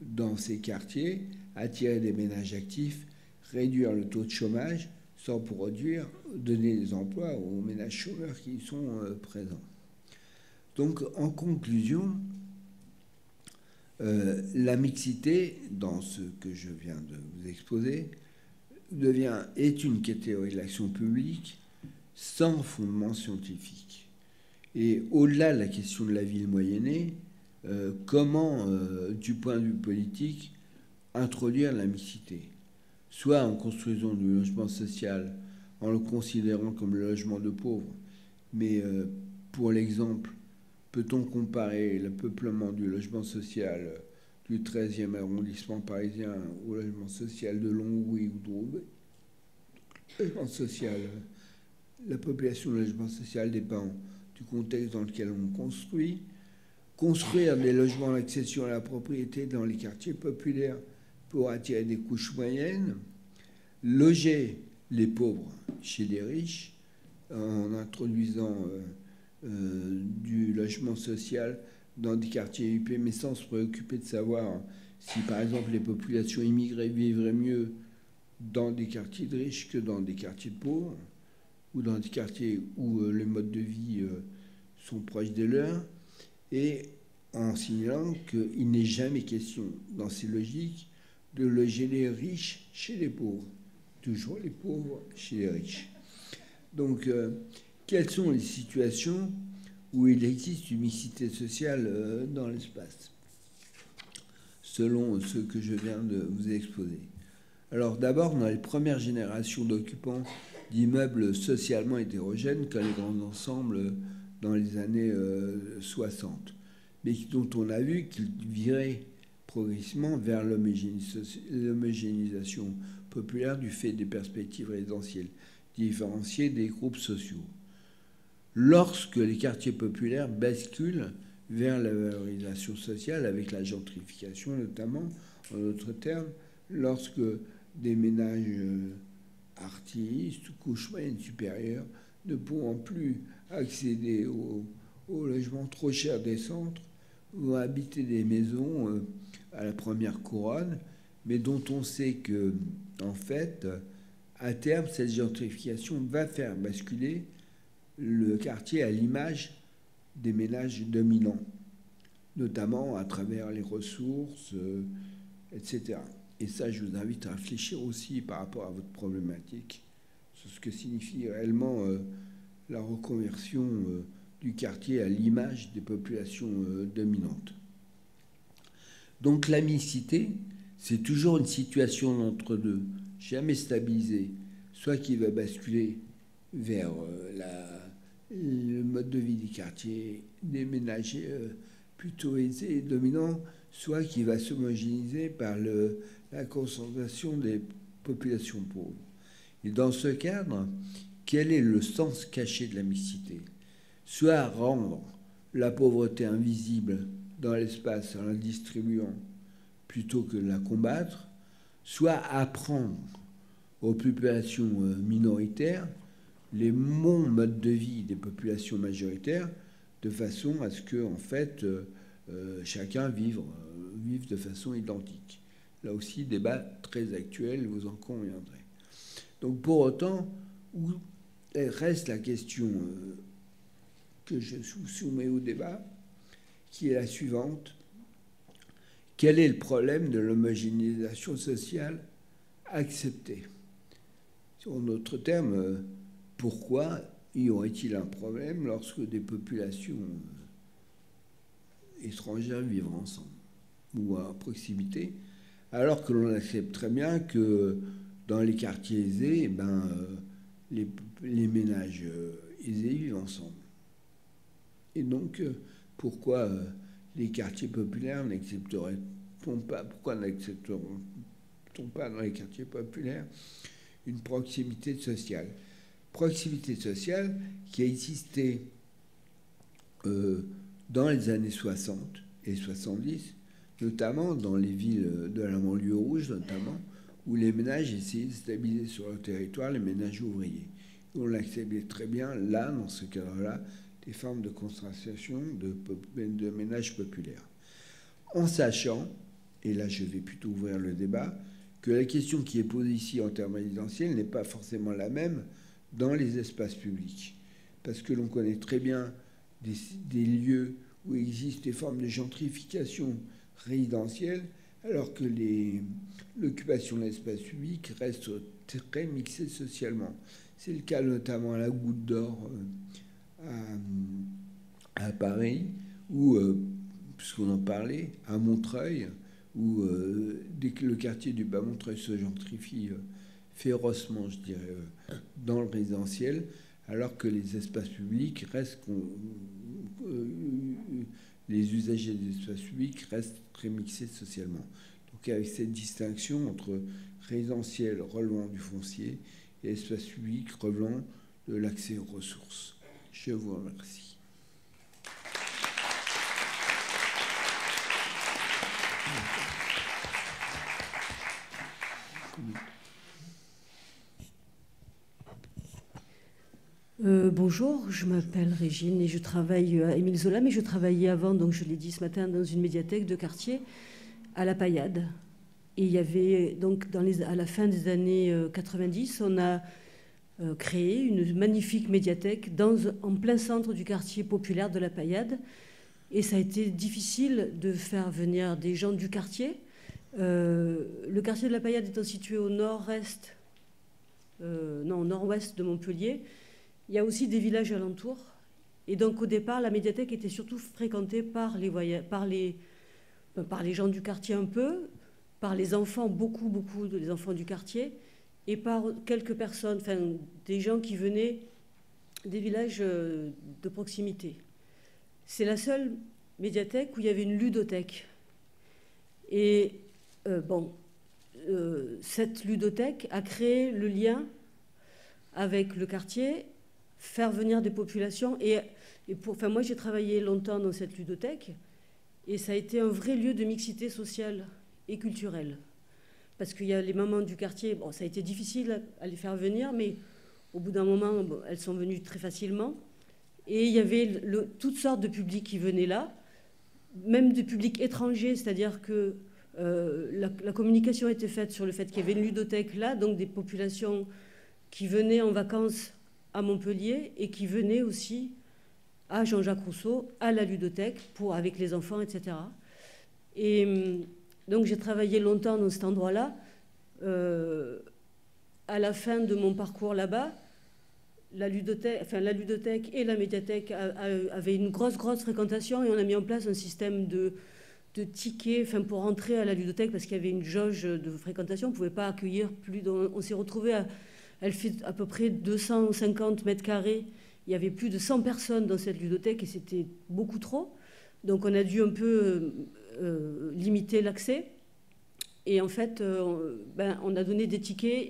dans ces quartiers, attirer des ménages actifs, réduire le taux de chômage sans pour réduire, donner des emplois aux ménages chômeurs qui sont présents. Donc, en conclusion, euh, la mixité, dans ce que je viens de vous exposer, devient, est une catégorie de l'action publique sans fondement scientifique. Et au-delà de la question de la ville moyennée, euh, comment, euh, du point de vue politique, introduire la mixité? Soit en construisant du logement social, en le considérant comme le logement de pauvres, mais pour l'exemple Peut-on comparer le peuplement du logement social du 13e arrondissement parisien au logement social de Longwy ou de Roubaix? Logement social, la population du logement social dépend du contexte dans lequel on construit. Construire des logements d'accession à la propriété dans les quartiers populaires pour attirer des couches moyennes. Loger les pauvres chez les riches en introduisant euh, du logement social dans des quartiers UP, mais sans se préoccuper de savoir si, par exemple, les populations immigrées vivraient mieux dans des quartiers riches que dans des quartiers pauvres, ou dans des quartiers où euh, les modes de vie euh, sont proches des leurs, et en signalant qu'il n'est jamais question, dans ces logiques, de loger les riches chez les pauvres. Toujours les pauvres chez les riches. Donc, quelles sont les situations où il existe une mixité sociale euh, dans l'espace, selon ce que je viens de vous exposer. Alors d'abord, dans les premières générations d'occupants d'immeubles socialement hétérogènes, comme les grands ensembles dans les années 60, euh, mais dont on a vu qu'ils viraient progressivement vers l'homogénéisation populaire du fait des perspectives résidentielles différenciées des groupes sociaux lorsque les quartiers populaires basculent vers la valorisation sociale avec la gentrification notamment, en d'autres termes, lorsque des ménages euh, artistes, couches moyennes supérieures, ne pouvant plus accéder aux, logements trop chers des centres, vont habiter des maisons euh, à la première couronne, mais dont on sait que, en fait, à terme, cette gentrification va faire basculer le quartier à l'image des ménages dominants, notamment à travers les ressources, euh, etc. Et ça, je vous invite à réfléchir aussi par rapport à votre problématique sur ce que signifie réellement euh, la reconversion euh, du quartier à l'image des populations dominantes. Donc la mixité, c'est toujours une situation entre deux, jamais stabilisée, soit qui va basculer vers la le mode de vie du quartier, des ménagers euh, plutôt aisés et dominants, soit qui va s'homogénéiser par la concentration des populations pauvres. Et dans ce cadre, quel est le sens caché de la mixité? Soit rendre la pauvreté invisible dans l'espace en la distribuant plutôt que de la combattre, soit apprendre aux populations euh, minoritaires les modes de vie des populations majoritaires de façon à ce que, en fait, euh, euh, chacun vive, euh, vive de façon identique. Là aussi, débat très actuel, vous en conviendrez. Donc, pour autant, où reste la question que je soumets au débat, qui est la suivante. Quel est le problème de l'homogénéisation sociale acceptée? En d'autres termes, pourquoi y aurait-il un problème lorsque des populations étrangères vivent ensemble ou à proximité, alors que l'on accepte très bien que dans les quartiers aisés, eh ben, les, les, ménages aisés vivent ensemble. Et donc, pourquoi les quartiers populaires n'accepteraient-on pas, pourquoi n'accepteront-on pas dans les quartiers populaires une proximité sociale? Proximité sociale qui a existé euh, dans les années 60 et 70, notamment dans les villes de la banlieue rouge, notamment, où les ménages essayaient de stabiliser sur leur territoire les ménages ouvriers. On l'acceptait très bien, là, dans ce cadre-là, des formes de concentration de, de ménages populaires. En sachant, et là je vais plutôt ouvrir le débat, que la question qui est posée ici en termes résidentiels n'est pas forcément la même dans les espaces publics. Parce que l'on connaît très bien des, lieux où existent des formes de gentrification résidentiel, alors que l'occupation de l'espace public reste très mixée socialement. C'est le cas notamment à la Goutte d'Or à, Paris, ou, puisqu'on en parlait, à Montreuil, où dès que le quartier du Bas-Montreuil se gentrifie férocement, je dirais, dans le résidentiel, alors que les espaces publics restent, euh, les usagers des espaces publics restent très mixés socialement. Donc avec cette distinction entre résidentiel relevant du foncier et espace public relevant de l'accès aux ressources. Je vous remercie. Euh, bonjour, je m'appelle Régine et je travaille à Émile Zola, mais je travaillais avant, donc je l'ai dit ce matin, dans une médiathèque de quartier à La Paillade. Et il y avait, donc, à la fin des années 90, euh, on a euh, créé une magnifique médiathèque dans, en plein centre du quartier populaire de La Paillade. Et ça a été difficile de faire venir des gens du quartier. le quartier de La Paillade étant situé au nord-est, non, au nord-ouest de Montpellier, il y a aussi des villages alentours. Et donc au départ, la médiathèque était surtout fréquentée par les, les gens du quartier un peu, par les enfants, beaucoup, beaucoup des enfants du quartier, et par quelques personnes, enfin des gens qui venaient des villages euh, de proximité. C'est la seule médiathèque où il y avait une ludothèque. Et euh, bon, euh, cette ludothèque a créé le lien avec le quartier faire venir des populations. Et, pour, enfin, moi, j'ai travaillé longtemps dans cette ludothèque, et ça a été un vrai lieu de mixité sociale et culturelle. Parce qu'il y a les mamans du quartier, bon, ça a été difficile à les faire venir, mais au bout d'un moment, elles sont venues très facilement. Et il y avait toutes sortes de publics qui venaient là, même des publics étrangers, c'est-à-dire que euh, la, communication était faite sur le fait qu'il y avait une ludothèque là, donc des populations qui venaient en vacances à Montpellier et qui venait aussi à Jean-Jacques Rousseau, à la ludothèque, pour, avec les enfants, etc. Et hum, donc j'ai travaillé longtemps dans cet endroit-là. Euh, à la fin de mon parcours là-bas, la ludothèque, enfin, la ludothèque et la médiathèque avaient une grosse, grosse fréquentation et on a mis en place un système de, de tickets enfin, pour entrer à la ludothèque parce qu'il y avait une jauge de fréquentation. On ne pouvait pas accueillir plus. on s'est retrouvé à elle fait à peu près 250 mètres carrés. Il y avait plus de 100 personnes dans cette ludothèque et c'était beaucoup trop. Donc on a dû un peu euh, limiter l'accès. Et en fait, euh, ben, on a donné des tickets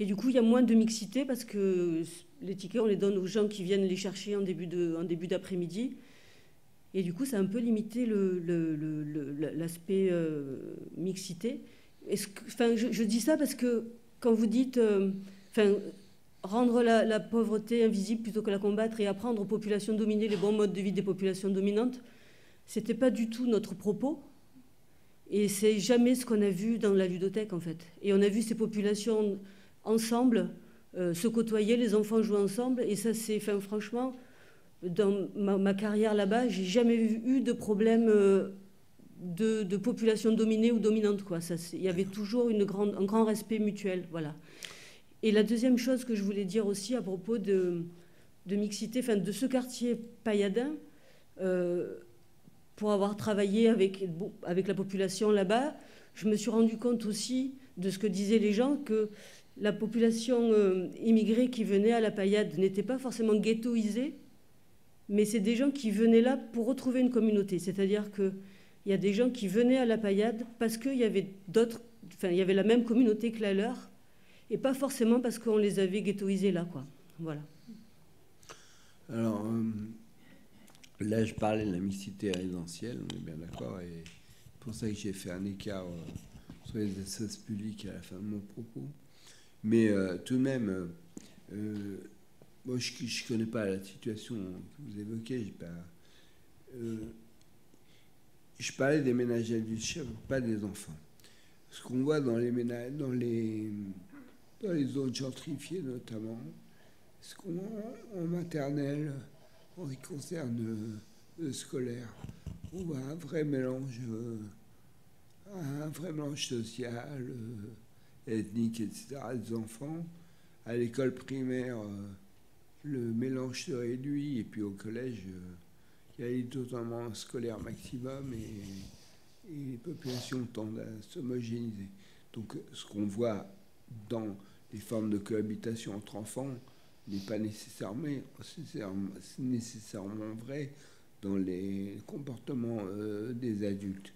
et, du coup, il y a moins de mixité parce que les tickets, on les donne aux gens qui viennent les chercher en début, d'après-midi. Et du coup, ça a un peu limité l'aspect euh, mixité. je, je, dis ça parce que quand vous dites enfin, rendre la, pauvreté invisible plutôt que la combattre et apprendre aux populations dominées les bons modes de vie des populations dominantes, c'était pas du tout notre propos. Et c'est jamais ce qu'on a vu dans la ludothèque, en fait. Et on a vu ces populations ensemble euh, se côtoyer, les enfants jouer ensemble. Et ça, c'est, enfin, franchement, dans ma, carrière là-bas, j'ai jamais eu de problème euh, de, population dominée ou dominante. Quoi. il y avait toujours une grande, un grand respect mutuel. Voilà. Et la deuxième chose que je voulais dire aussi à propos de, mixité, enfin de ce quartier pailladin, euh, pour avoir travaillé avec, avec la population là-bas, je me suis rendu compte aussi de ce que disaient les gens, que la population euh, immigrée qui venait à la paillade n'était pas forcément ghettoisée, mais c'est des gens qui venaient là pour retrouver une communauté. C'est-à-dire qu'il y a des gens qui venaient à la paillade parce qu'il y avait d'autres, enfin, il y avait la même communauté que la leur, et pas forcément parce qu'on les avait ghettoisés là, quoi. Voilà. Alors, euh, là, je parlais de la mixité résidentielle, on est bien d'accord, et c'est pour ça que j'ai fait un écart euh, sur les espaces publics à la fin de mon propos. Mais euh, tout de même, moi, je ne connais pas la situation que vous évoquez, je parlais des ménages adultes, pas des enfants. Ce qu'on voit dans les ménages, dans les dans les zones gentrifiées notamment, ce qu'on en maternelle, en ce qui concerne le scolaire, on voit un vrai mélange euh, un vrai mélange social, ethnique, etc., des enfants. À l'école primaire, le mélange se réduit, et puis au collège, il y a totalement scolaire maximum, et, et les populations tendent à s'homogénéiser. Donc ce qu'on voit dans les formes de cohabitation entre enfants n'est pas nécessairement, vrai dans les comportements euh, des adultes.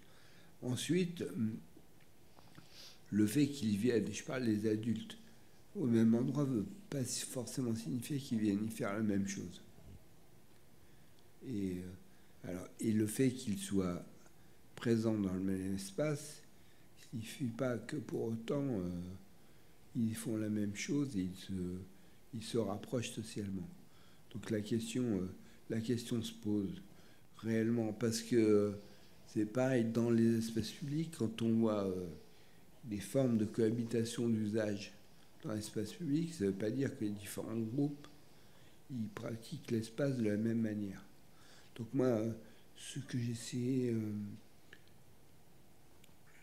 Ensuite, le fait qu'ils viennent, je parle des adultes, au même endroit ne veut pas forcément signifier qu'ils viennent y faire la même chose. Et, euh, alors, et le fait qu'ils soient présents dans le même espace ne signifie pas que pour autant euh, ils font la même chose et ils se, ils se rapprochent socialement. Donc la question, euh, la question se pose réellement parce que c'est pareil dans les espaces publics quand on voit des formes de cohabitation d'usage dans l'espace public, ça ne veut pas dire que les différents groupes ils pratiquent l'espace de la même manière. Donc moi, ce que j'essayais, euh,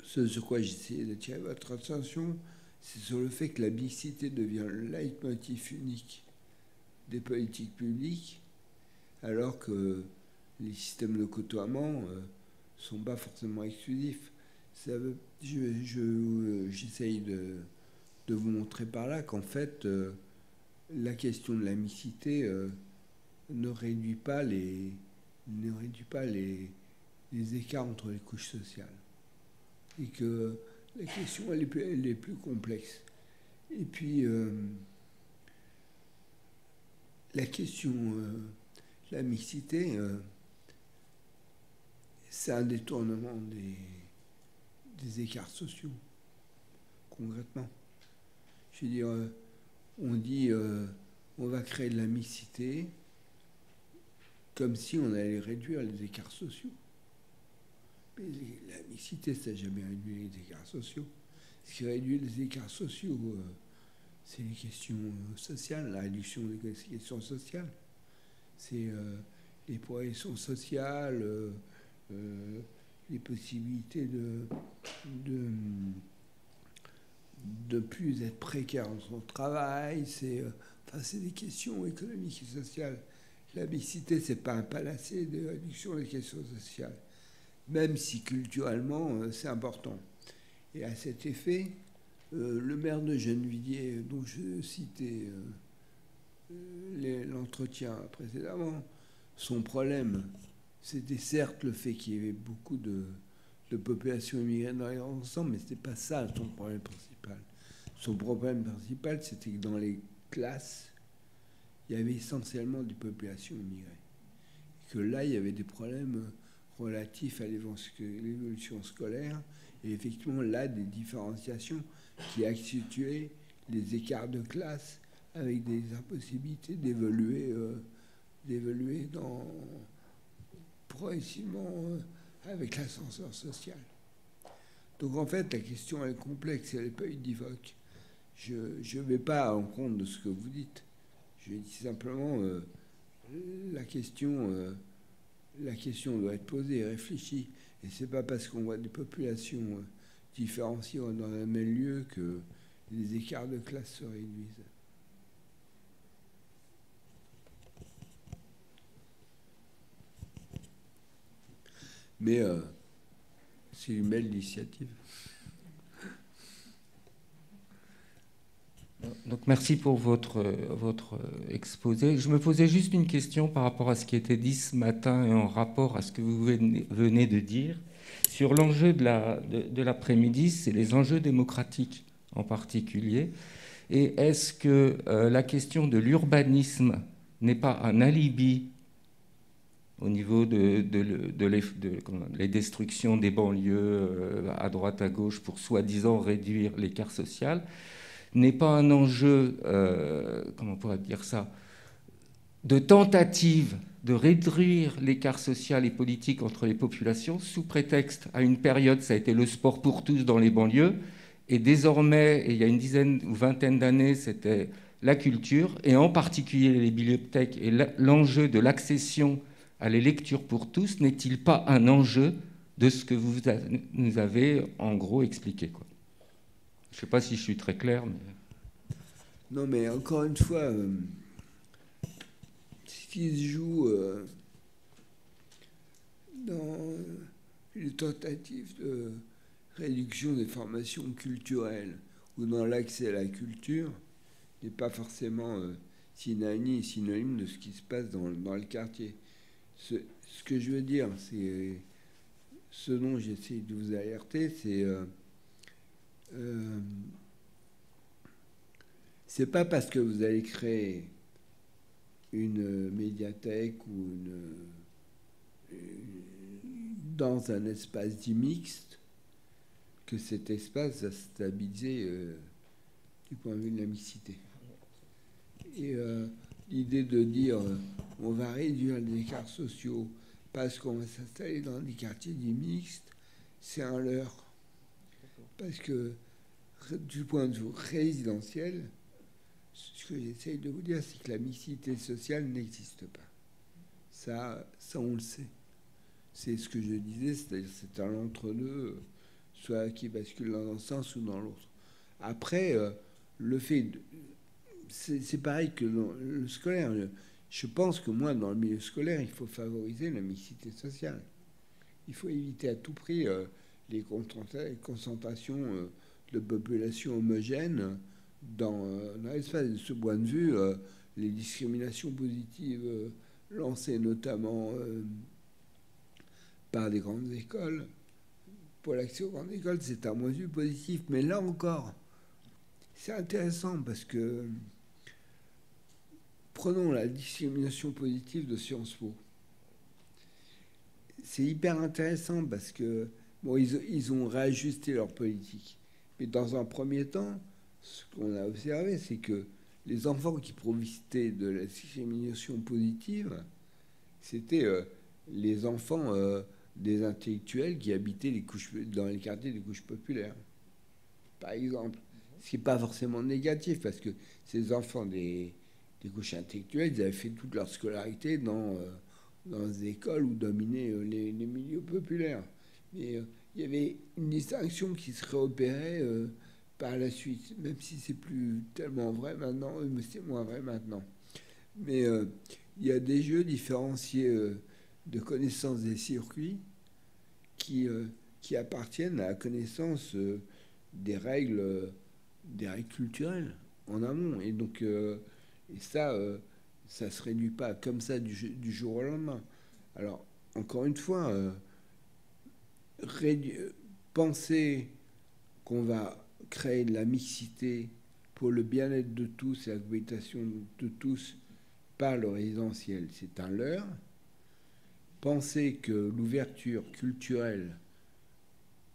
ce sur quoi j'essayais d'attirer votre attention, c'est sur le fait que la mixité devient le leitmotiv unique des politiques publiques, alors que les systèmes de côtoiement ne euh, sont pas forcément exclusifs. J'essaye je, de, vous montrer par là qu'en fait, euh, la question de la mixité euh, ne réduit pas les, ne réduit pas les, les, écarts entre les couches sociales. Et que la question, elle est, plus, complexe. Et puis, euh, la question, la mixité, c'est un détournement des des écarts sociaux, concrètement. Je veux dire, euh, on dit euh, on va créer de la mixité comme si on allait réduire les écarts sociaux. La mixité, ça n'a jamais réduit les écarts sociaux. Ce qui réduit les écarts sociaux, euh, c'est les questions sociales, la réduction des questions sociales. C'est les progressions sociales les possibilités de, de, plus être précaire dans son travail, c'est euh, des questions économiques et sociales. La mixité, c'est pas un panacée de réduction des questions sociales, même si culturellement euh, c'est important. Et à cet effet, euh, le maire de Gennevilliers, dont je citais l'entretien précédemment, son problème, c'était certes le fait qu'il y avait beaucoup de, de population immigrée dans les ensembles, mais ce n'était pas ça son problème principal. Son problème principal, c'était que dans les classes, il y avait essentiellement des populations immigrées. que là, il y avait des problèmes relatifs à l'évolution scolaire, et effectivement là, des différenciations qui accentuaient les écarts de classe avec des impossibilités d'évoluer euh, progressivement euh, avec l'ascenseur social. Donc en fait, la question est complexe, elle n'est pas univoque. Je ne vais pas en compte de ce que vous dites. Je dis simplement euh, la question, la question doit être posée et réfléchie. Et c'est pas parce qu'on voit des populations différenciées dans un même lieu que les écarts de classe se réduisent. Mais euh, c'est une belle initiative. Donc merci pour votre, votre exposé. Je me posais juste une question par rapport à ce qui été dit ce matin et en rapport à ce que vous venez de dire. Sur l'enjeu de l'après-midi, la, de, c'est les enjeux démocratiques en particulier. Et est-ce que euh, la question de l'urbanisme n'est pas un alibi au niveau de, les, destructions des banlieues euh, à droite, à gauche pour soi-disant réduire l'écart social, n'est pas un enjeu, euh, comment on pourrait dire ça, de tentative de réduire l'écart social et politique entre les populations sous prétexte, à une période, ça a été le sport pour tous dans les banlieues, et désormais, il y a une dizaine ou vingtaine d'années, c'était la culture, et en particulier les bibliothèques et l'enjeu de l'accession à les lectures pour tous n'est-il pas un enjeu de ce que vous nous avez en gros expliqué. Je ne sais pas si je suis très clair, mais... Non, mais encore une fois, euh, ce qui se joue euh, dans les tentatives de réduction des formations culturelles ou dans l'accès à la culture n'est pas forcément euh, synonyme, synonyme de ce qui se passe dans, le quartier. Ce, que je veux dire, c'est ce dont j'essaie de vous alerter, c'est c'est pas parce que vous allez créer une médiathèque ou dans un espace dit mixte que cet espace va stabiliser euh, du point de vue de la mixité. Et euh, l'idée de dire euh, on va réduire les écarts sociaux parce qu'on va s'installer dans des quartiers dits mixtes, c'est un leurre. Parce que du point de vue résidentiel, ce que j'essaye de vous dire, c'est que la mixité sociale n'existe pas. Ça, ça, on le sait. C'est ce que je disais, c'est-à-dire c'est un entre-deux, soit qui bascule dans un sens ou dans l'autre. Après, euh, le fait. C'est pareil que dans le scolaire. Je pense que moi, dans le milieu scolaire, il faut favoriser la mixité sociale. Il faut éviter à tout prix euh, les concentrations euh, de population homogène dans, euh, dans l'espace. De ce point de vue, euh, les discriminations positives lancées notamment par des grandes écoles, pour l'accès aux grandes écoles, c'est un point de positif. Mais là encore, c'est intéressant parce que prenons la discrimination positive de Sciences Po. C'est hyper intéressant parce que ils, ont réajusté leur politique. Mais dans un premier temps, ce qu'on a observé, c'est que les enfants qui profitaient de la discrimination positive, c'était euh, les enfants euh, des intellectuels qui habitaient les couches, dans les quartiers des couches populaires. Par exemple. Ce qui n'est pas forcément négatif, parce que ces enfants des, couches intellectuelles, ils avaient fait toute leur scolarité dans, euh, dans des écoles où dominaient les, les, milieux populaires. Mais il y avait une distinction qui serait opérée par la suite, même si c'est plus tellement vrai maintenant, mais c'est moins vrai maintenant. Mais euh, il y a des jeux différenciés euh, de connaissance des circuits qui, euh, qui appartiennent à la connaissance des règles des règles culturelles en amont. Et donc, ça, ça se réduit pas comme ça du jour au lendemain. Alors, encore une fois, penser qu'on va créer de la mixité pour le bien-être de tous et la de tous par le résidentiel, c'est un leurre. Penser que l'ouverture culturelle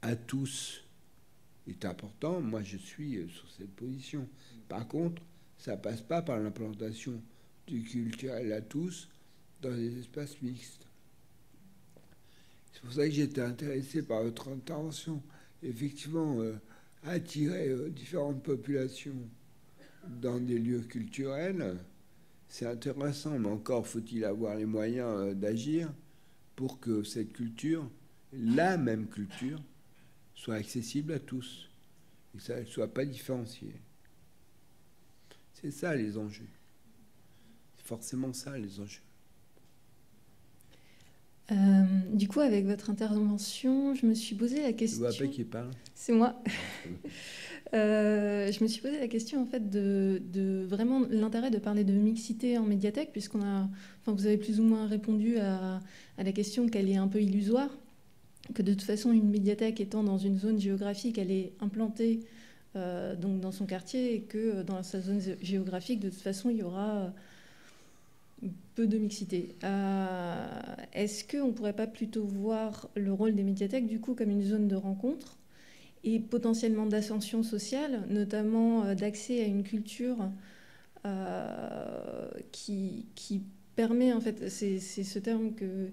à tous est important, moi je suis euh, sur cette position. Par contre, ça passe pas par l'implantation du culturel à tous dans des espaces mixtes. C'est pour ça que j'étais intéressé par votre intervention. Effectivement, euh, attirer euh, différentes populations dans des lieux culturels, c'est intéressant, mais encore faut-il avoir les moyens euh, d'agir pour que cette culture, la même culture, soit accessible à tous et que ça ne soit pas différencié. C'est ça les enjeux. C'est forcément ça les enjeux. Euh, du coup, avec votre intervention, je me suis posé la question. Vous qui parle C'est moi. <laughs> Euh, je me suis posé la question en fait de, de vraiment l'intérêt de parler de mixité en médiathèque, puisqu'on a, enfin, vous avez plus ou moins répondu à, à la question qu'elle est un peu illusoire, que de toute façon une médiathèque étant dans une zone géographique, elle est implantée euh, donc dans son quartier et que dans sa zone géographique, de toute façon, il y aura peu de mixité. Euh, est-ce qu'on ne pourrait pas plutôt voir le rôle des médiathèques du coup comme une zone de rencontre et potentiellement d'ascension sociale, notamment euh, d'accès à une culture euh, qui, qui, permet, en fait, c'est ce terme que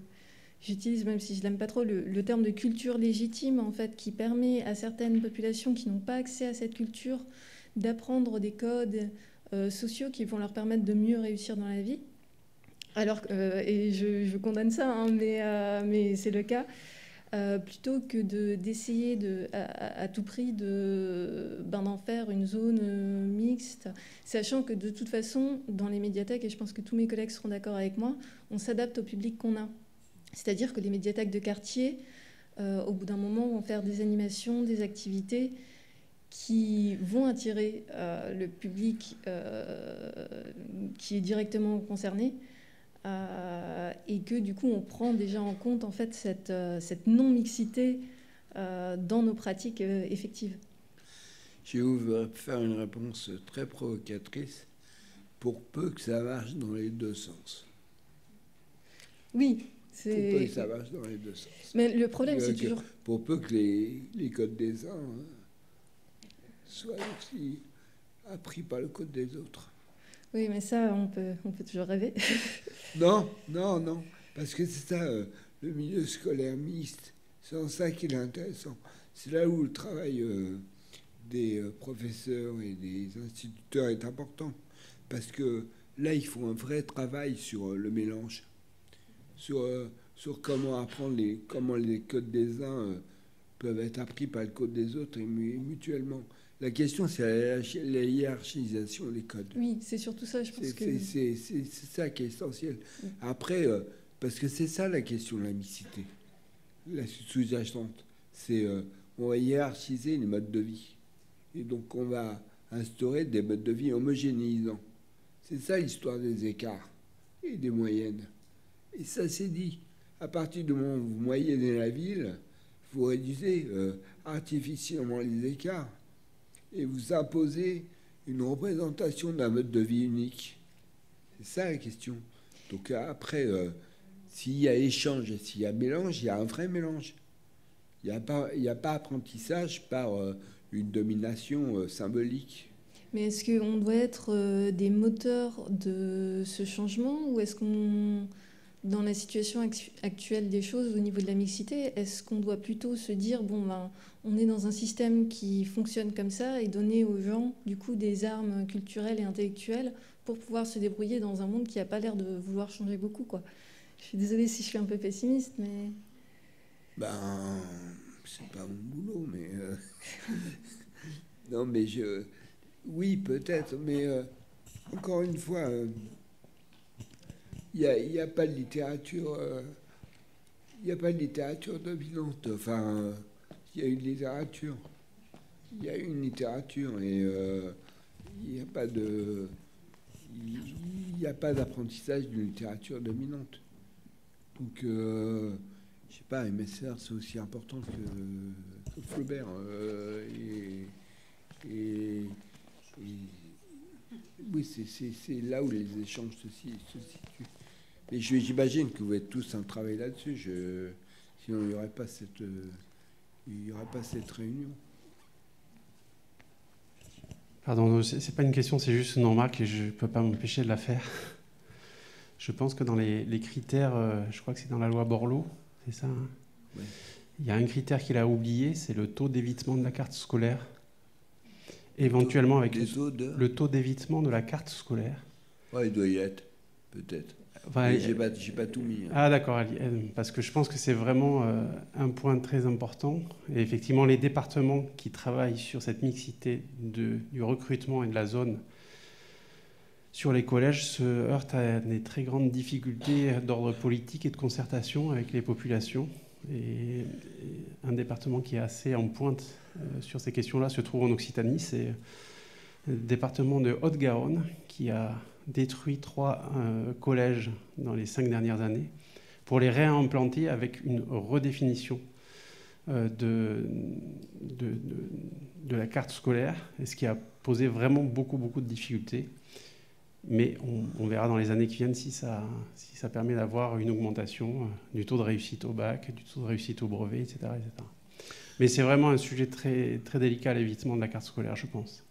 j'utilise même si je l'aime pas trop, le, terme de culture légitime, en fait, qui permet à certaines populations qui n'ont pas accès à cette culture d'apprendre des codes sociaux qui vont leur permettre de mieux réussir dans la vie. Alors, euh, et je, condamne ça, hein, mais, euh, mais c'est le cas. euh, plutôt que d'essayer de, à, tout prix ben, d'en faire une zone mixte, sachant que de toute façon, dans les médiathèques, et je pense que tous mes collègues seront d'accord avec moi, on s'adapte au public qu'on a. C'est-à-dire que les médiathèques de quartier, au bout d'un moment, vont faire des animations, des activités qui vont attirer le public qui est directement concerné. Euh, et que du coup on prend déjà en compte en fait cette, euh, cette non-mixité euh, dans nos pratiques effectives. Je vais vous faire une réponse très provocatrice pour peu que ça marche dans les deux sens. Oui, c'est. Pour peu que ça marche dans les deux sens. Mais le problème, c'est toujours. Pour peu que les, les codes des uns soient aussi appris par le code des autres. Oui, mais ça, on peut, on peut toujours rêver. <laughs> non, non, non. Parce que c'est ça, euh, le milieu scolaire mixte. C'est en ça qu'il est intéressant. C'est là où le travail euh, des euh, professeurs et des instituteurs est important. Parce que là, il faut un vrai travail sur le mélange. Sur, sur comment apprendre les, comment les codes des uns peuvent être appris par le code des autres et mutuellement. La question, c'est la, hiérarchisation des codes. Oui, c'est surtout ça, je pense que... C'est ça qui est essentiel. Après, euh, parce que c'est ça la question de la mixité, la sous-jacente. C'est euh, on va hiérarchiser les modes de vie. Et donc on va instaurer des modes de vie homogénéisants. C'est ça l'histoire des écarts et des moyennes. Et ça, c'est dit. À partir du moment où vous moyennez la ville, vous réduisez euh, artificiellement les écarts et vous imposez une représentation d'un mode de vie unique. C'est ça la question. Donc après, euh, s'il y a échange, s'il y a mélange, il y a un vrai mélange. Il n'y a, pas, apprentissage par euh, une domination euh, symbolique. Mais est-ce qu'on doit être des moteurs de ce changement ou est-ce qu'on dans la situation actuelle des choses au niveau de la mixité, est-ce qu'on doit plutôt se dire, bon, ben, on est dans un système qui fonctionne comme ça et donner aux gens, du coup, des armes culturelles et intellectuelles pour pouvoir se débrouiller dans un monde qui n'a pas l'air de vouloir changer beaucoup, quoi? Je suis désolée si je suis un peu pessimiste, mais... Ben, c'est pas mon boulot, mais... Euh, <laughs> non, mais je... Oui, peut-être, mais euh, encore une fois... Euh, a, pas de littérature. Euh, il n'y a pas de littérature dominante. Enfin, il y a une littérature. Il y a une littérature et euh, il n'y a pas de. Il a pas d'apprentissage d'une littérature dominante. Donc, euh, je sais pas, MSR, c'est aussi important que, Flaubert. et, et, oui, c'est là où les échanges se situent. Et j'imagine que vous êtes tous en travail là-dessus. sinon, il n'y aurait pas cette, il y aurait pas cette réunion. Pardon, c'est pas une question, c'est juste une remarque et je ne peux pas m'empêcher de la faire. Je pense que dans les, critères, euh, je crois que c'est dans la loi Borloo, c'est ça hein Il y a un critère qu'il a oublié, c'est le taux d'évitement de la carte scolaire. Éventuellement avec le taux d'évitement de la carte scolaire. Ouais, il doit y être, peut-être. Enfin, j'ai pas, pas, tout mis. Hein. Ah d'accord, parce que je pense que c'est vraiment euh, un point très important. Et effectivement, les départements qui travaillent sur cette mixité de, du recrutement et de la zone sur les collèges se heurtent à des très grandes difficultés d'ordre politique et de concertation avec les populations. Et, un département qui est assez en pointe euh, sur ces questions-là se trouve en Occitanie, c'est le département de Haute-Garonne qui a détruit trois euh, collèges dans les cinq dernières années pour les réimplanter avec une redéfinition euh, de, de, de, la carte scolaire, et ce qui a posé vraiment beaucoup, beaucoup de difficultés. Mais on, verra dans les années qui viennent si ça, si ça permet d'avoir une augmentation euh, du taux de réussite au bac, du taux de réussite au brevet, etc. etc. Mais c'est vraiment un sujet très, très délicat, l'évitement de la carte scolaire, je pense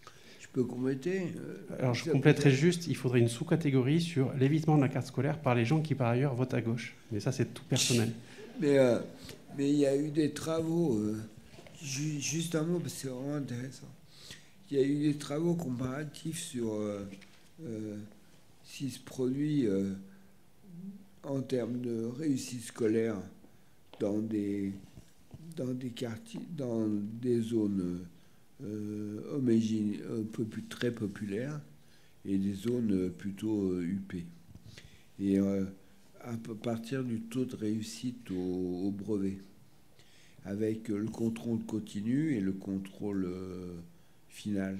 peux compléter euh, Alors je compléterai juste, il faudrait une sous-catégorie sur l'évitement de la carte scolaire par les gens qui par ailleurs votent à gauche. Mais ça c'est tout personnel. Mais euh, mais il y a eu des travaux, euh, juste un mot parce que c'est vraiment intéressant. Il y a eu des travaux comparatifs sur ce qui se produit en termes de réussite scolaire dans des dans des quartiers, dans des zones euh, euh très populaires et des zones plutôt UP. Et à partir du taux de réussite au, brevet, avec le contrôle continu et le contrôle final.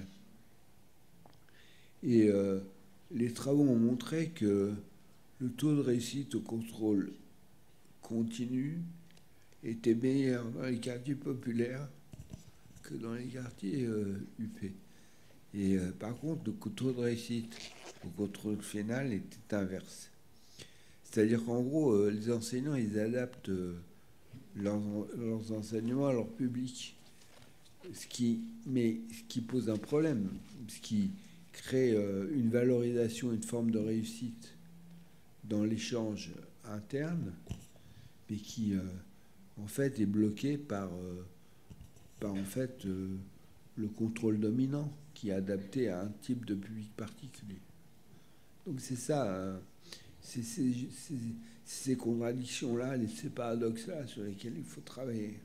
Et les travaux ont montré que le taux de réussite au contrôle continu était meilleur dans les quartiers populaires que dans les quartiers UP. Euh, Et euh, par contre, le taux de réussite au contrôle final était inverse. C'est-à-dire qu'en gros, euh, les enseignants, ils adaptent leurs, enseignements à leur public. Ce qui, mais ce qui pose un problème, ce qui crée une valorisation, une forme de réussite dans l'échange interne, mais qui en fait est bloqué par, en fait euh, le contrôle dominant qui est adapté à un type de public particulier. Donc c'est ça, euh, c'est ces contradictions-là, ces paradoxes-là sur lesquels il faut travailler.